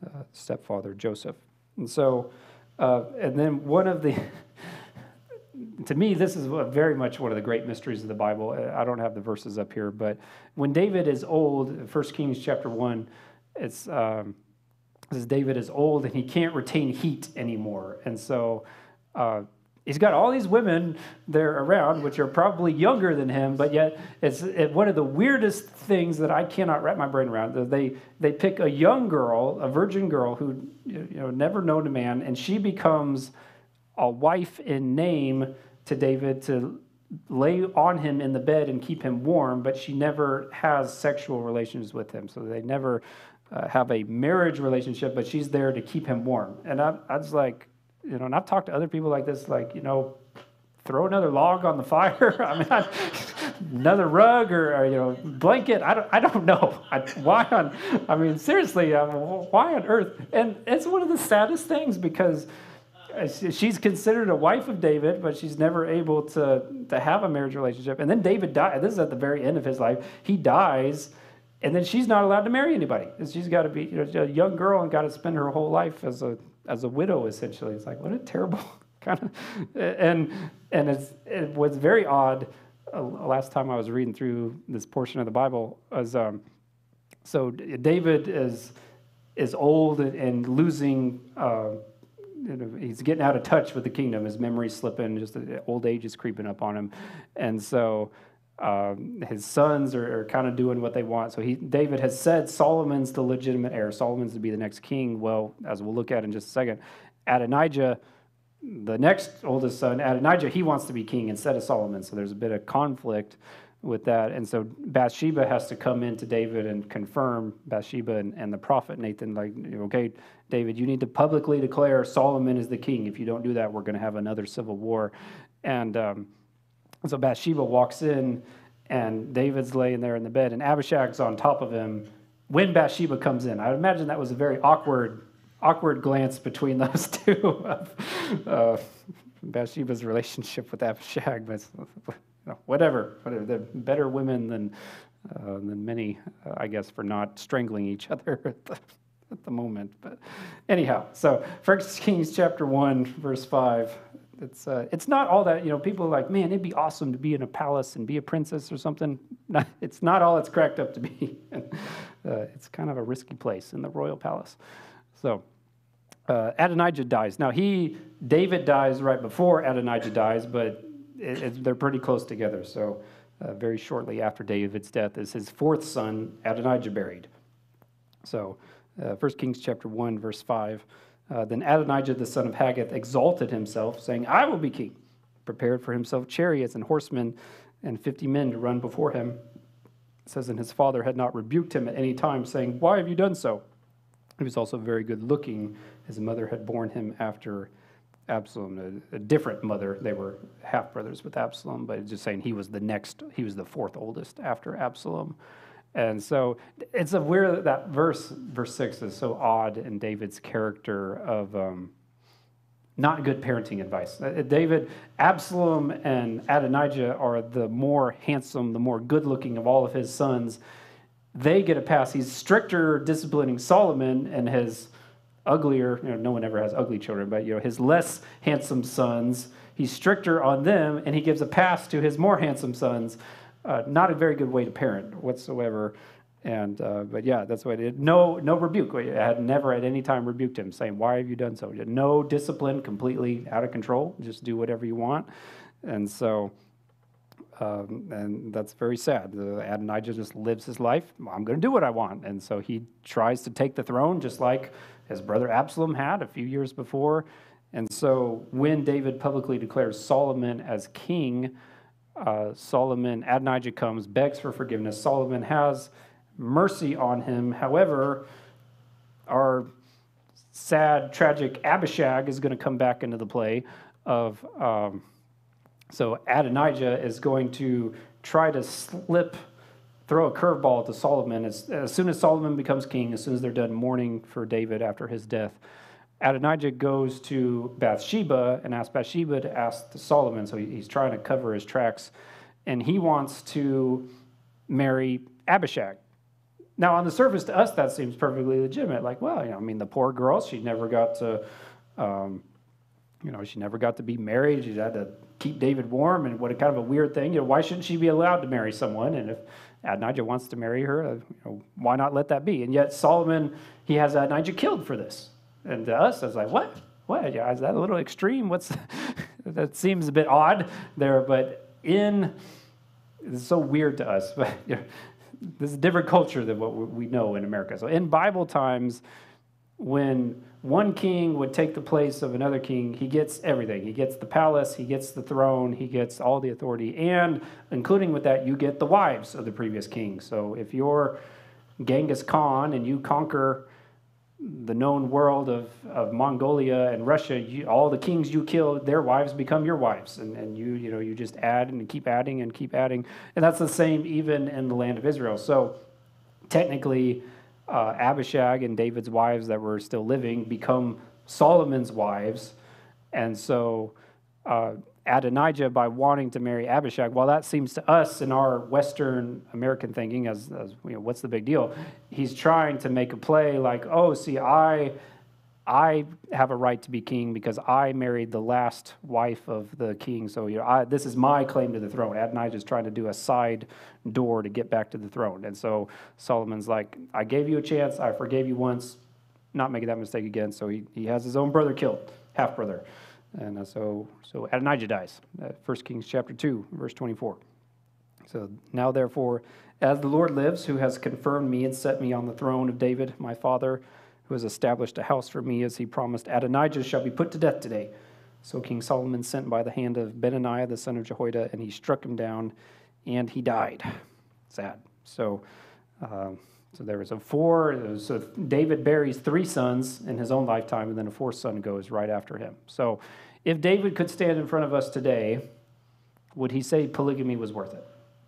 uh, stepfather Joseph. And so, uh, and then one of the, to me, this is very much one of the great mysteries of the Bible. I don't have the verses up here, but when David is old, 1 Kings chapter 1, it's, um, it says David is old and he can't retain heat anymore. And so, uh, he's got all these women there around, which are probably younger than him, but yet it's it, one of the weirdest things that I cannot wrap my brain around. They they pick a young girl, a virgin girl who you know never known a man, and she becomes a wife in name to David to lay on him in the bed and keep him warm, but she never has sexual relations with him. So they never uh, have a marriage relationship, but she's there to keep him warm. And I, I was like, you know, and I've talked to other people like this, like, you know, throw another log on the fire. I mean, I, another rug or, or, you know, blanket. I don't, I don't know. I, why on, I mean, seriously, um, why on earth? And it's one of the saddest things because she's considered a wife of David, but she's never able to, to have a marriage relationship. And then David died. This is at the very end of his life. He dies and then she's not allowed to marry anybody. She's got to be you know, a young girl and got to spend her whole life as a as a widow essentially. It's like what a terrible kind of and and it's, it was very odd. Uh, last time I was reading through this portion of the Bible was um, so David is is old and, losing. Uh, you know, he's getting out of touch with the kingdom. His memory's slipping. Just old age is creeping up on him, and so um, his sons are, are kind of doing what they want. So he, David has said Solomon's the legitimate heir. Solomon's to be the next king. Well, as we'll look at in just a second, Adonijah, the next oldest son, Adonijah, he wants to be king instead of Solomon. So there's a bit of conflict with that. And so Bathsheba has to come in to David and confirm Bathsheba and, and the prophet Nathan, like, okay, David, you need to publicly declare Solomon is the king. If you don't do that, we're going to have another civil war. And um, so Bathsheba walks in, and David's laying there in the bed, and Abishag's on top of him when Bathsheba comes in. I imagine that was a very awkward, awkward glance between those two of uh, Bathsheba's relationship with Abishag. But whatever, whatever. They're better women than uh, than many, uh, I guess, for not strangling each other at the, at the moment. But anyhow, so First Kings chapter one, verse five it's uh, it's not all that you know. People are like, man, it'd be awesome to be in a palace and be a princess or something. it's not all it's cracked up to be. uh, it's kind of a risky place in the royal palace. So uh, Adonijah dies. Now he David dies right before Adonijah dies, but it, it, they're pretty close together. So uh, very shortly after David's death is his fourth son Adonijah buried. So uh, 1 Kings chapter one verse five. Uh, then Adonijah the son of Haggith exalted himself, saying, I will be king, prepared for himself chariots and horsemen and fifty men to run before him. It says, And his father had not rebuked him at any time, saying, Why have you done so? He was also very good looking. His mother had borne him after Absalom, a, a different mother. They were half brothers with Absalom, but just saying he was the next, he was the fourth oldest after Absalom. And so it's a weird that verse, verse six, is so odd in David's character of um, not good parenting advice. Uh, David, Absalom, and Adonijah are the more handsome, the more good looking of all of his sons. They get a pass. He's stricter disciplining Solomon and his uglier, you know, no one ever has ugly children, but you know, his less handsome sons. He's stricter on them, and he gives a pass to his more handsome sons uh, not a very good way to parent whatsoever. And uh, but yeah, that's what it. No, no rebuke. I had never at any time rebuked him, saying, "Why have you done so?" No discipline, completely out of control. Just do whatever you want. And so, um, and that's very sad. Adonijah just lives his life. I'm going to do what I want, and so he tries to take the throne, just like his brother Absalom had a few years before. And so, when David publicly declares Solomon as king uh, Solomon, Adonijah comes, begs for forgiveness. Solomon has mercy on him. However, our sad, tragic Abishag is going to come back into the play. Of um, so Adonijah is going to try to slip, throw a curveball to Solomon as, as soon as Solomon becomes king. As soon as they're done mourning for David after his death, Adonijah goes to Bathsheba and asks Bathsheba to ask Solomon. So he's trying to cover his tracks, and he wants to marry Abishag. Now, on the surface, to us, that seems perfectly legitimate. Like, well, you know, I mean, the poor girl, she never got to, um, you know, she never got to be married. She had to keep David warm, and what a kind of a weird thing. You know, why shouldn't she be allowed to marry someone? And if Adonijah wants to marry her, uh, you know, why not let that be? And yet Solomon, he has Adonijah killed for this. And to us, I was like, what? What? Yeah, is that a little extreme? What's that seems a bit odd there, but in it's so weird to us, but you know, this is a different culture than what we know in America. So in Bible times, when one king would take the place of another king, he gets everything. He gets the palace, he gets the throne, he gets all the authority, and including with that, you get the wives of the previous king. So if you're Genghis Khan and you conquer the known world of, of Mongolia and Russia, you, all the kings you kill, their wives become your wives. And, and you, you know, you just add and keep adding and keep adding. And that's the same even in the land of Israel. So technically, uh, Abishag and David's wives that were still living become Solomon's wives. And so uh, Adonijah, by wanting to marry Abishag, while that seems to us in our Western American thinking as, as you know, what's the big deal? He's trying to make a play like, oh, see, I I have a right to be king because I married the last wife of the king. So you know, I, this is my claim to the throne. Adonijah is trying to do a side door to get back to the throne. And so Solomon's like, I gave you a chance. I forgave you once. Not making that mistake again. So he, he has his own brother killed, half brother. And uh, so, so Adonijah dies. Uh, 1 Kings chapter 2, verse 24. So now, therefore, as the Lord lives, who has confirmed me and set me on the throne of David, my father, who has established a house for me as he promised, Adonijah shall be put to death today. So King Solomon sent by the hand of Benaiah, the son of Jehoiada, and he struck him down, and he died. Sad. So, uh, so there was a four. So David buries three sons in his own lifetime, and then a fourth son goes right after him. So, if David could stand in front of us today, would he say polygamy was worth it?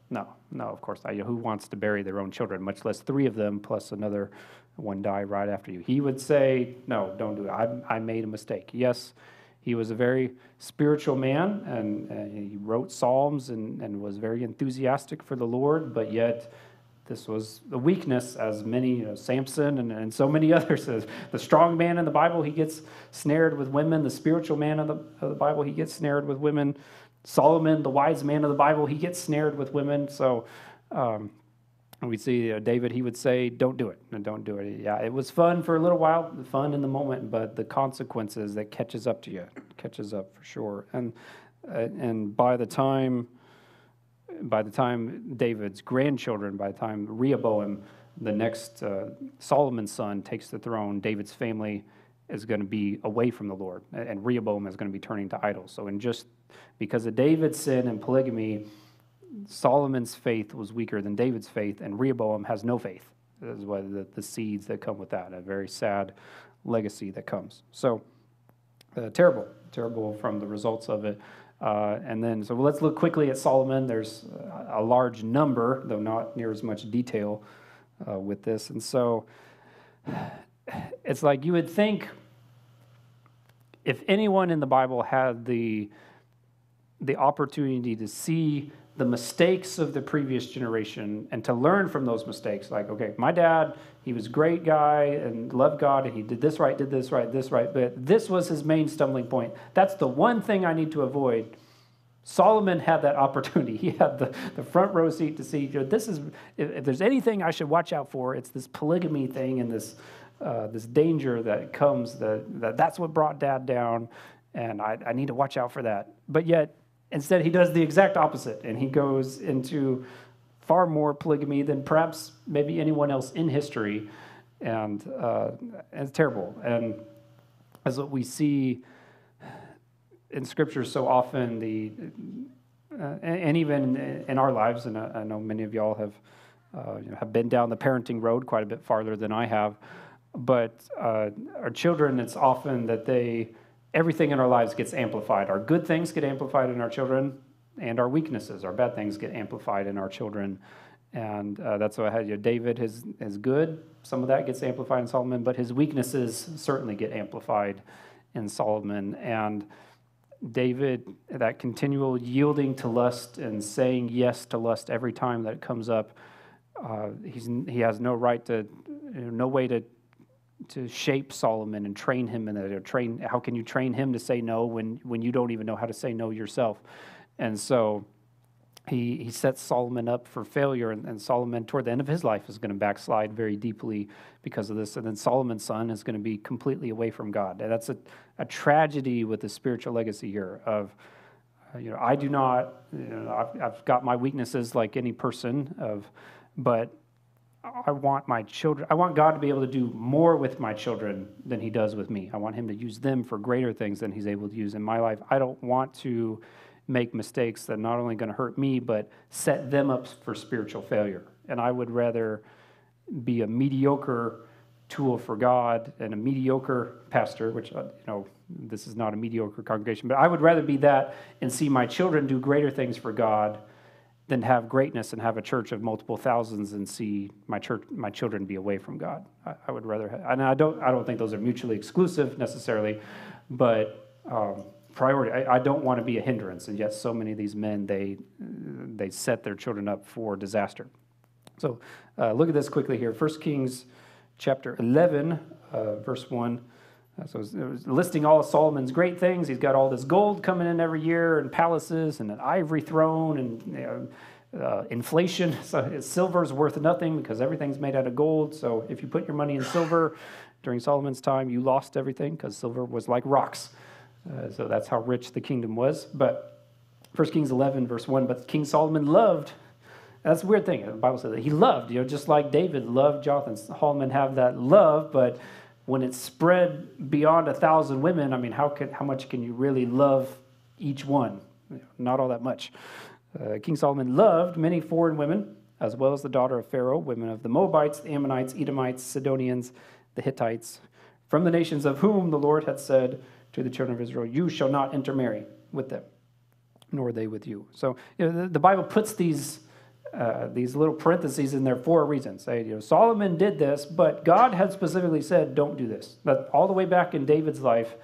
No, no, of course not. who wants to bury their own children, much less three of them plus another one die right after you. He would say, No, don't do it. I, I made a mistake. Yes, he was a very spiritual man and, and he wrote Psalms and, and was very enthusiastic for the Lord, but yet this was a weakness, as many, you know, Samson and, and so many others. The strong man in the Bible, he gets snared with women. The spiritual man of the, of the Bible, he gets snared with women. Solomon, the wise man of the Bible, he gets snared with women. So um, we see uh, David, he would say, Don't do it. And don't do it. Yeah, it was fun for a little while, fun in the moment, but the consequences that catches up to you, catches up for sure. And, uh, and by the time, by the time David's grandchildren, by the time Rehoboam, the next uh, Solomon's son, takes the throne, David's family is going to be away from the Lord, and Rehoboam is going to be turning to idols. So, in just because of David's sin and polygamy, Solomon's faith was weaker than David's faith, and Rehoboam has no faith. This is what the, the seeds that come with that, a very sad legacy that comes. So, uh, terrible, terrible from the results of it. Uh, and then, so let's look quickly at Solomon. There's a large number, though not near as much detail uh, with this. And so, it's like you would think if anyone in the Bible had the the opportunity to see the mistakes of the previous generation and to learn from those mistakes. Like, okay, my dad, he was great guy and loved God and he did this right, did this right, this right, but this was his main stumbling point. That's the one thing I need to avoid. Solomon had that opportunity. He had the, the front row seat to see, you know, this is, if, if, there's anything I should watch out for, it's this polygamy thing and this, uh, this danger that comes, that, that that's what brought dad down, and I, I need to watch out for that. But yet, Instead, he does the exact opposite, and he goes into far more polygamy than perhaps maybe anyone else in history, and, uh, it's terrible. And as what we see in Scripture so often, the uh, and even in our lives, and I know many of y'all have uh, you know, have been down the parenting road quite a bit farther than I have, but uh, our children, it's often that they everything in our lives gets amplified. Our good things get amplified in our children, and our weaknesses, our bad things, get amplified in our children. And uh, that's why I had you. Know, David is, is good. Some of that gets amplified in Solomon, but his weaknesses certainly get amplified in Solomon. And David, that continual yielding to lust and saying yes to lust every time that it comes up, uh, he's, he has no right to, you know, no way to to shape Solomon and train him in it. train, how can you train him to say no when, when you don't even know how to say no yourself? And so he, he sets Solomon up for failure, and, and Solomon, toward the end of his life, is going to backslide very deeply because of this. And then Solomon's son is going to be completely away from God. And that's a, a tragedy with the spiritual legacy here of, uh, you know, I do not, you know, I've, I've got my weaknesses like any person, of, but I want my children, I want God to be able to do more with my children than he does with me. I want him to use them for greater things than he's able to use in my life. I don't want to make mistakes that are not only going to hurt me, but set them up for spiritual failure. And I would rather be a mediocre tool for God and a mediocre pastor, which, uh, you know, this is not a mediocre congregation, but I would rather be that and see my children do greater things for God than have greatness and have a church of multiple thousands and see my church, my children be away from God. I, I would rather, have, and I don't, I don't think those are mutually exclusive necessarily, but um, priority. I, I, don't want to be a hindrance, and yet so many of these men they they set their children up for disaster. So uh, look at this quickly here. First Kings chapter 11, uh, verse 1. Uh, so it was listing all of Solomon's great things. He's got all this gold coming in every year, and palaces, and an ivory throne, and you know, uh, inflation. So silver's worth nothing because everything's made out of gold. So if you put your money in silver during Solomon's time, you lost everything because silver was like rocks. Uh, so that's how rich the kingdom was. But 1 Kings 11, verse 1, but King Solomon loved. That's a weird thing. The Bible says that he loved, you know, just like David loved Jonathan. Solomon have that love, but when it's spread beyond a thousand women, I mean, how, can, how much can you really love each one? Not all that much. Uh, King Solomon loved many foreign women, as well as the daughter of Pharaoh, women of the Moabites, the Ammonites, Edomites, Sidonians, the Hittites, from the nations of whom the Lord had said, to the children of Israel, You shall not intermarry with them, nor they with you. So you know, the, the, Bible puts these. Uh, these little parentheses in there for a reason. Say, you know, Solomon did this, but God had specifically said, "Don't do this." But all the way back in David's life,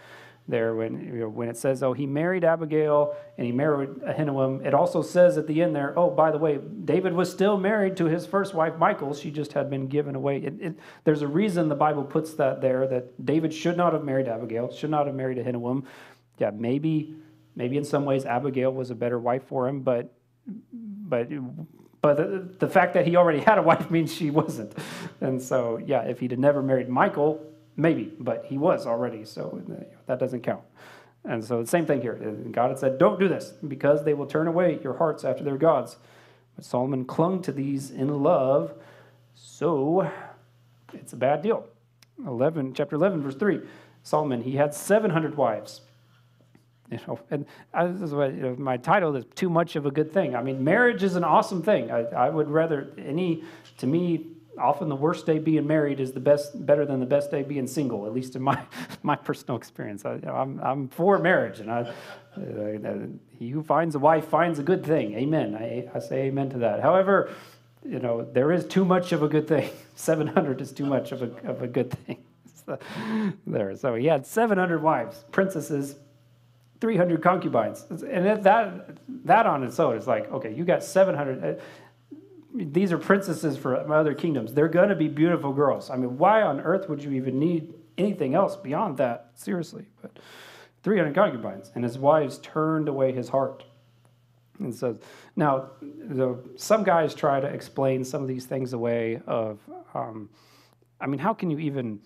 there when you know, when it says, "Oh, he married Abigail and he married Ahinoam," it also says at the end there, "Oh, by the way, David was still married to his first wife Michal. She just had been given away." It, it, there's a reason the Bible puts that there that David should not have married Abigail, should not have married Ahinoam. Yeah, maybe maybe in some ways Abigail was a better wife for him, but but but the, the fact that he already had a wife means she wasn't. And so, yeah, if he'd have never married Michal, Maybe, but he was already, so that doesn't count. And so the same thing here. God had said, Don't do this, because they will turn away your hearts after their gods. But Solomon clung to these in love, so it's a bad deal. 11, chapter 11, verse 3. Solomon, he had 700 wives. You know, and this is what you know, my title is too much of a good thing. I mean, marriage is an awesome thing. I, I would rather any, to me, often the worst day being married is the best, better than the best day being single. At least in my my personal experience, I, am I'm, I'm for marriage, and I, uh, he who finds a wife finds a good thing. Amen. I, I say amen to that. However, you know there is too much of a good thing. Seven hundred is too much of a of a good thing. So, there, so he had seven hundred wives, princesses. 300 concubines and that that on its own is like okay you got 700 these are princesses for my other kingdoms. They're going to be beautiful girls. I mean, why on earth would you even need anything else beyond that? Seriously. But 300 concubines, and his wives turned away his heart. And so now, the, some guys try to explain some of these things away. Of, um, I mean, how can you even?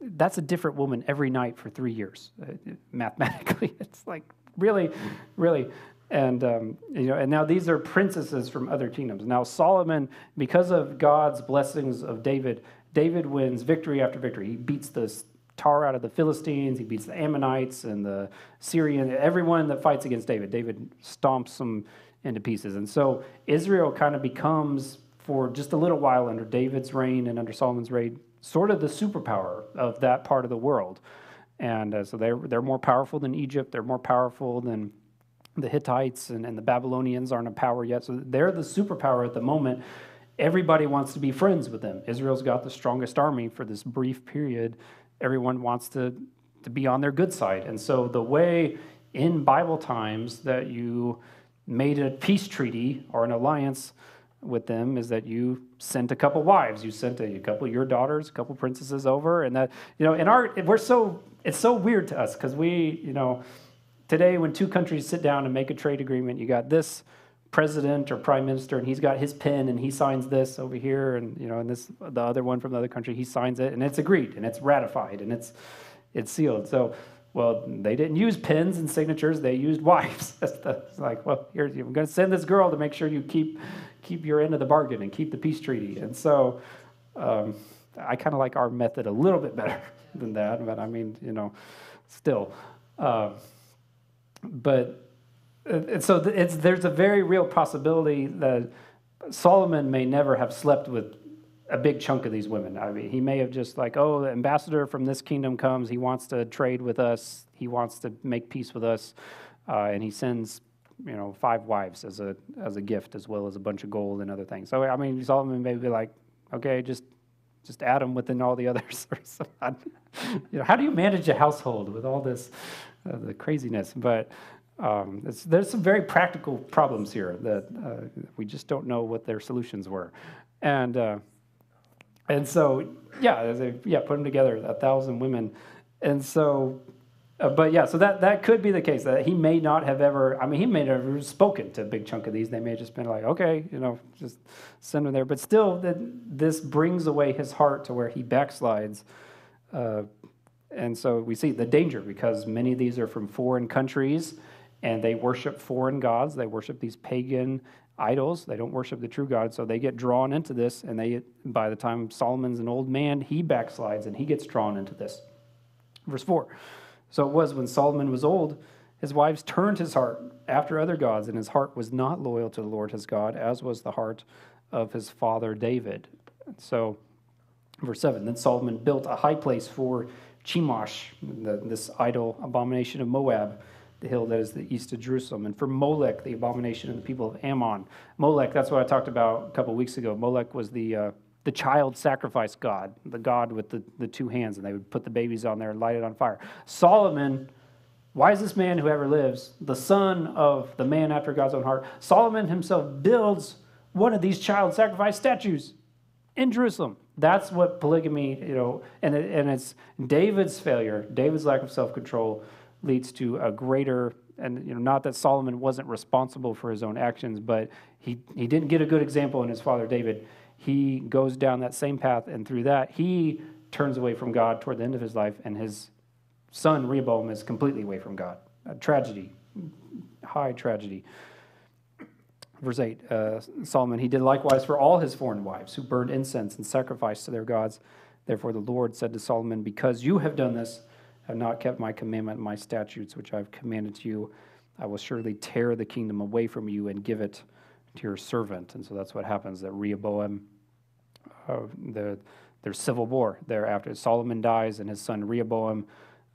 That's a different woman every night for three years. Uh, mathematically, it's like really, really. And, um, you know, and now these are princesses from other kingdoms. Now, Solomon, because of God's blessings of David, David wins victory after victory. He beats the tar out of the Philistines, he beats the Ammonites and the Syrian, everyone that fights against David. David stomps them into pieces. And so Israel kind of becomes, for just a little while under David's reign and under Solomon's reign, sort of the superpower of that part of the world. And uh, so they're, they're more powerful than Egypt, they're more powerful than the Hittites and, and the Babylonians aren't a power yet. So they're the superpower at the moment. Everybody wants to be friends with them. Israel's got the strongest army for this brief period. Everyone wants to, to be on their good side. And so the way in Bible times that you made a peace treaty or an alliance with them is that you sent a couple wives. You sent a, a couple your daughters, a couple princesses over, and that you know in our we're so it's so weird to us because we you know Today, when two countries sit down and make a trade agreement, you got this president or prime minister and he's got his pen and he signs this over here and you know and this the other one from the other country he signs it and it's agreed and it's ratified and it's it's sealed. So well they didn't use pens and signatures they used wives it's like well here i'm going to send this girl to make sure you keep keep your end of the bargain and keep the peace treaty. And so um, i kind of like our method a little bit better than that but i mean you know still uh, but and so it's, there's a very real possibility that Solomon may never have slept with a big chunk of these women. I mean, he may have just like, oh, the ambassador from this kingdom comes. He wants to trade with us. He wants to make peace with us, uh, and he sends, you know, five wives as a as a gift, as well as a bunch of gold and other things. So I mean, Solomon may be like, okay, just just add them within all the others. you know, how do you manage a household with all this uh, the craziness? But um, there's some very practical problems here that uh, we just don't know what their solutions were, and uh, and so yeah, they, yeah, put them together, a thousand women, and so. Uh, but yeah, so that, that could be the case that he may not have ever. I mean, he may have spoken to a big chunk of these. They may have just been like, okay, you know, just send them there. But still, that this brings away his heart to where he backslides. And so we see the danger because many of these are from foreign countries and they worship foreign gods. They worship these pagan idols. They don't worship the true God. So they get drawn into this, and they, by the time Solomon's an old man, he backslides and he gets drawn into this. Verse 4 So it was when Solomon was old, his wives turned his heart after other gods, and his heart was not loyal to the Lord his God, as was the heart of his father David. So, verse 7 Then Solomon built a high place for Chemosh, the, this idol abomination of Moab the hill that is the east of Jerusalem, and for Molech, the abomination of the people of Ammon. Molech, that's what I talked about a couple weeks ago. Molech was the uh, the child sacrifice god, the god with the, the two hands, and they would put the babies on there and light it on fire. Solomon, wisest man who ever lives, the son of the man after God's own heart, Solomon himself builds one of these child sacrifice statues in Jerusalem. That's what polygamy, you know, and, it, and it's David's failure, David's lack of self control leads to a greater and you know not that Solomon wasn't responsible for his own actions, but he, he didn't get a good example in his father David. He goes down that same path, and through that, he turns away from God toward the end of his life, and his son Rehoboam is completely away from God. A tragedy, high tragedy. Verse 8 uh, Solomon, he did likewise for all his foreign wives who burned incense and sacrificed to their gods. Therefore, the Lord said to Solomon, Because you have done this, have not kept my commandment and my statutes, which I've commanded to you, I will surely tear the kingdom away from you and give it to your servant. And so that's what happens that Rehoboam, uh, the, there's civil war there after Solomon dies and his son Rehoboam.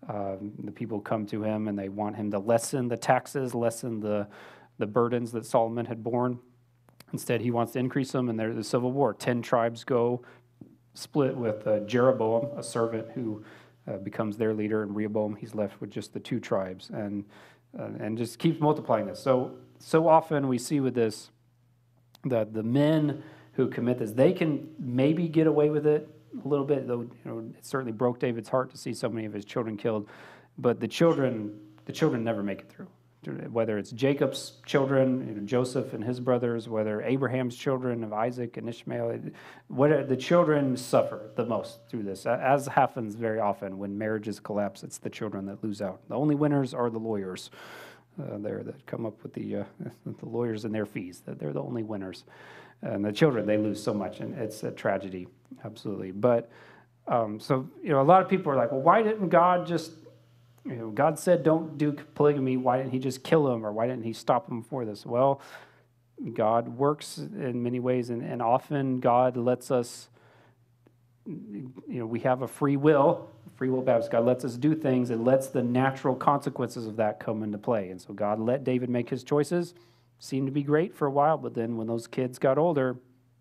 Uh, the people come to him and they want him to lessen the taxes, lessen the, the burdens that Solomon had borne. Instead, he wants to increase them, and there's a civil war. Ten tribes go split with uh, Jeroboam, a servant who uh, becomes their leader, and Rehoboam, he's left with just the two tribes, and uh, and just keeps multiplying this. So so often we see with this that the men who commit this, they can maybe get away with it a little bit, though you know it certainly broke David's heart to see so many of his children killed. But the children, the children never make it through whether it's Jacob's children, you know, Joseph and his brothers, whether Abraham's children of Isaac and Ishmael, what the children suffer the most through this, as happens very often when marriages collapse. It's the children that lose out. The only winners are the lawyers. Uh, there that come up with the uh, the lawyers and their fees. That they're the only winners, and the children they lose so much, and it's a tragedy, absolutely. But um, so you know, a lot of people are like, well, why didn't God just you know, God said don't do polygamy. Why didn't he just kill him or why didn't he stop him for this? Well, God works in many ways, and, and often God lets us, you know, we have a free will, free will Baptist. God lets us do things and lets the natural consequences of that come into play. And so God let David make his choices. Seemed to be great for a while, but then when those kids got older,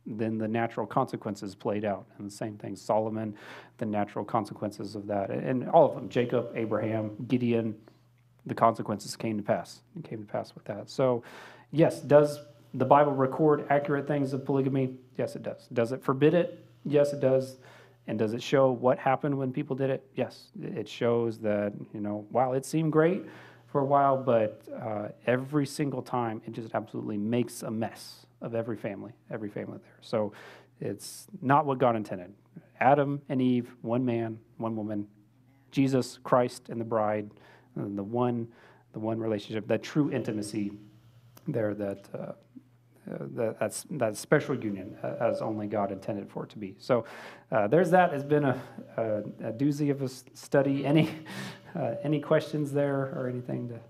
then the natural consequences played out. And the same thing, Solomon, the natural consequences of that. And all of them, Jacob, Abraham, Gideon, the consequences came to pass. It came to pass with that. So, yes, does the Bible record accurate things of polygamy? Yes, it does. Does it forbid it? Yes, it does. And does it show what happened when people did it? Yes, it shows that, you know, while it seemed great for a while, but uh, every single time it just absolutely makes a mess of every family, every family there. So it's not what God intended. Adam and Eve, one man, one woman, Jesus, Christ, and the bride, and the one, the one relationship, that true intimacy there that. Uh, uh, that, that's that special union uh, as only God intended for it to be. So uh, there's that. It's been a, a, a, doozy of a study. Any uh, any questions there or anything to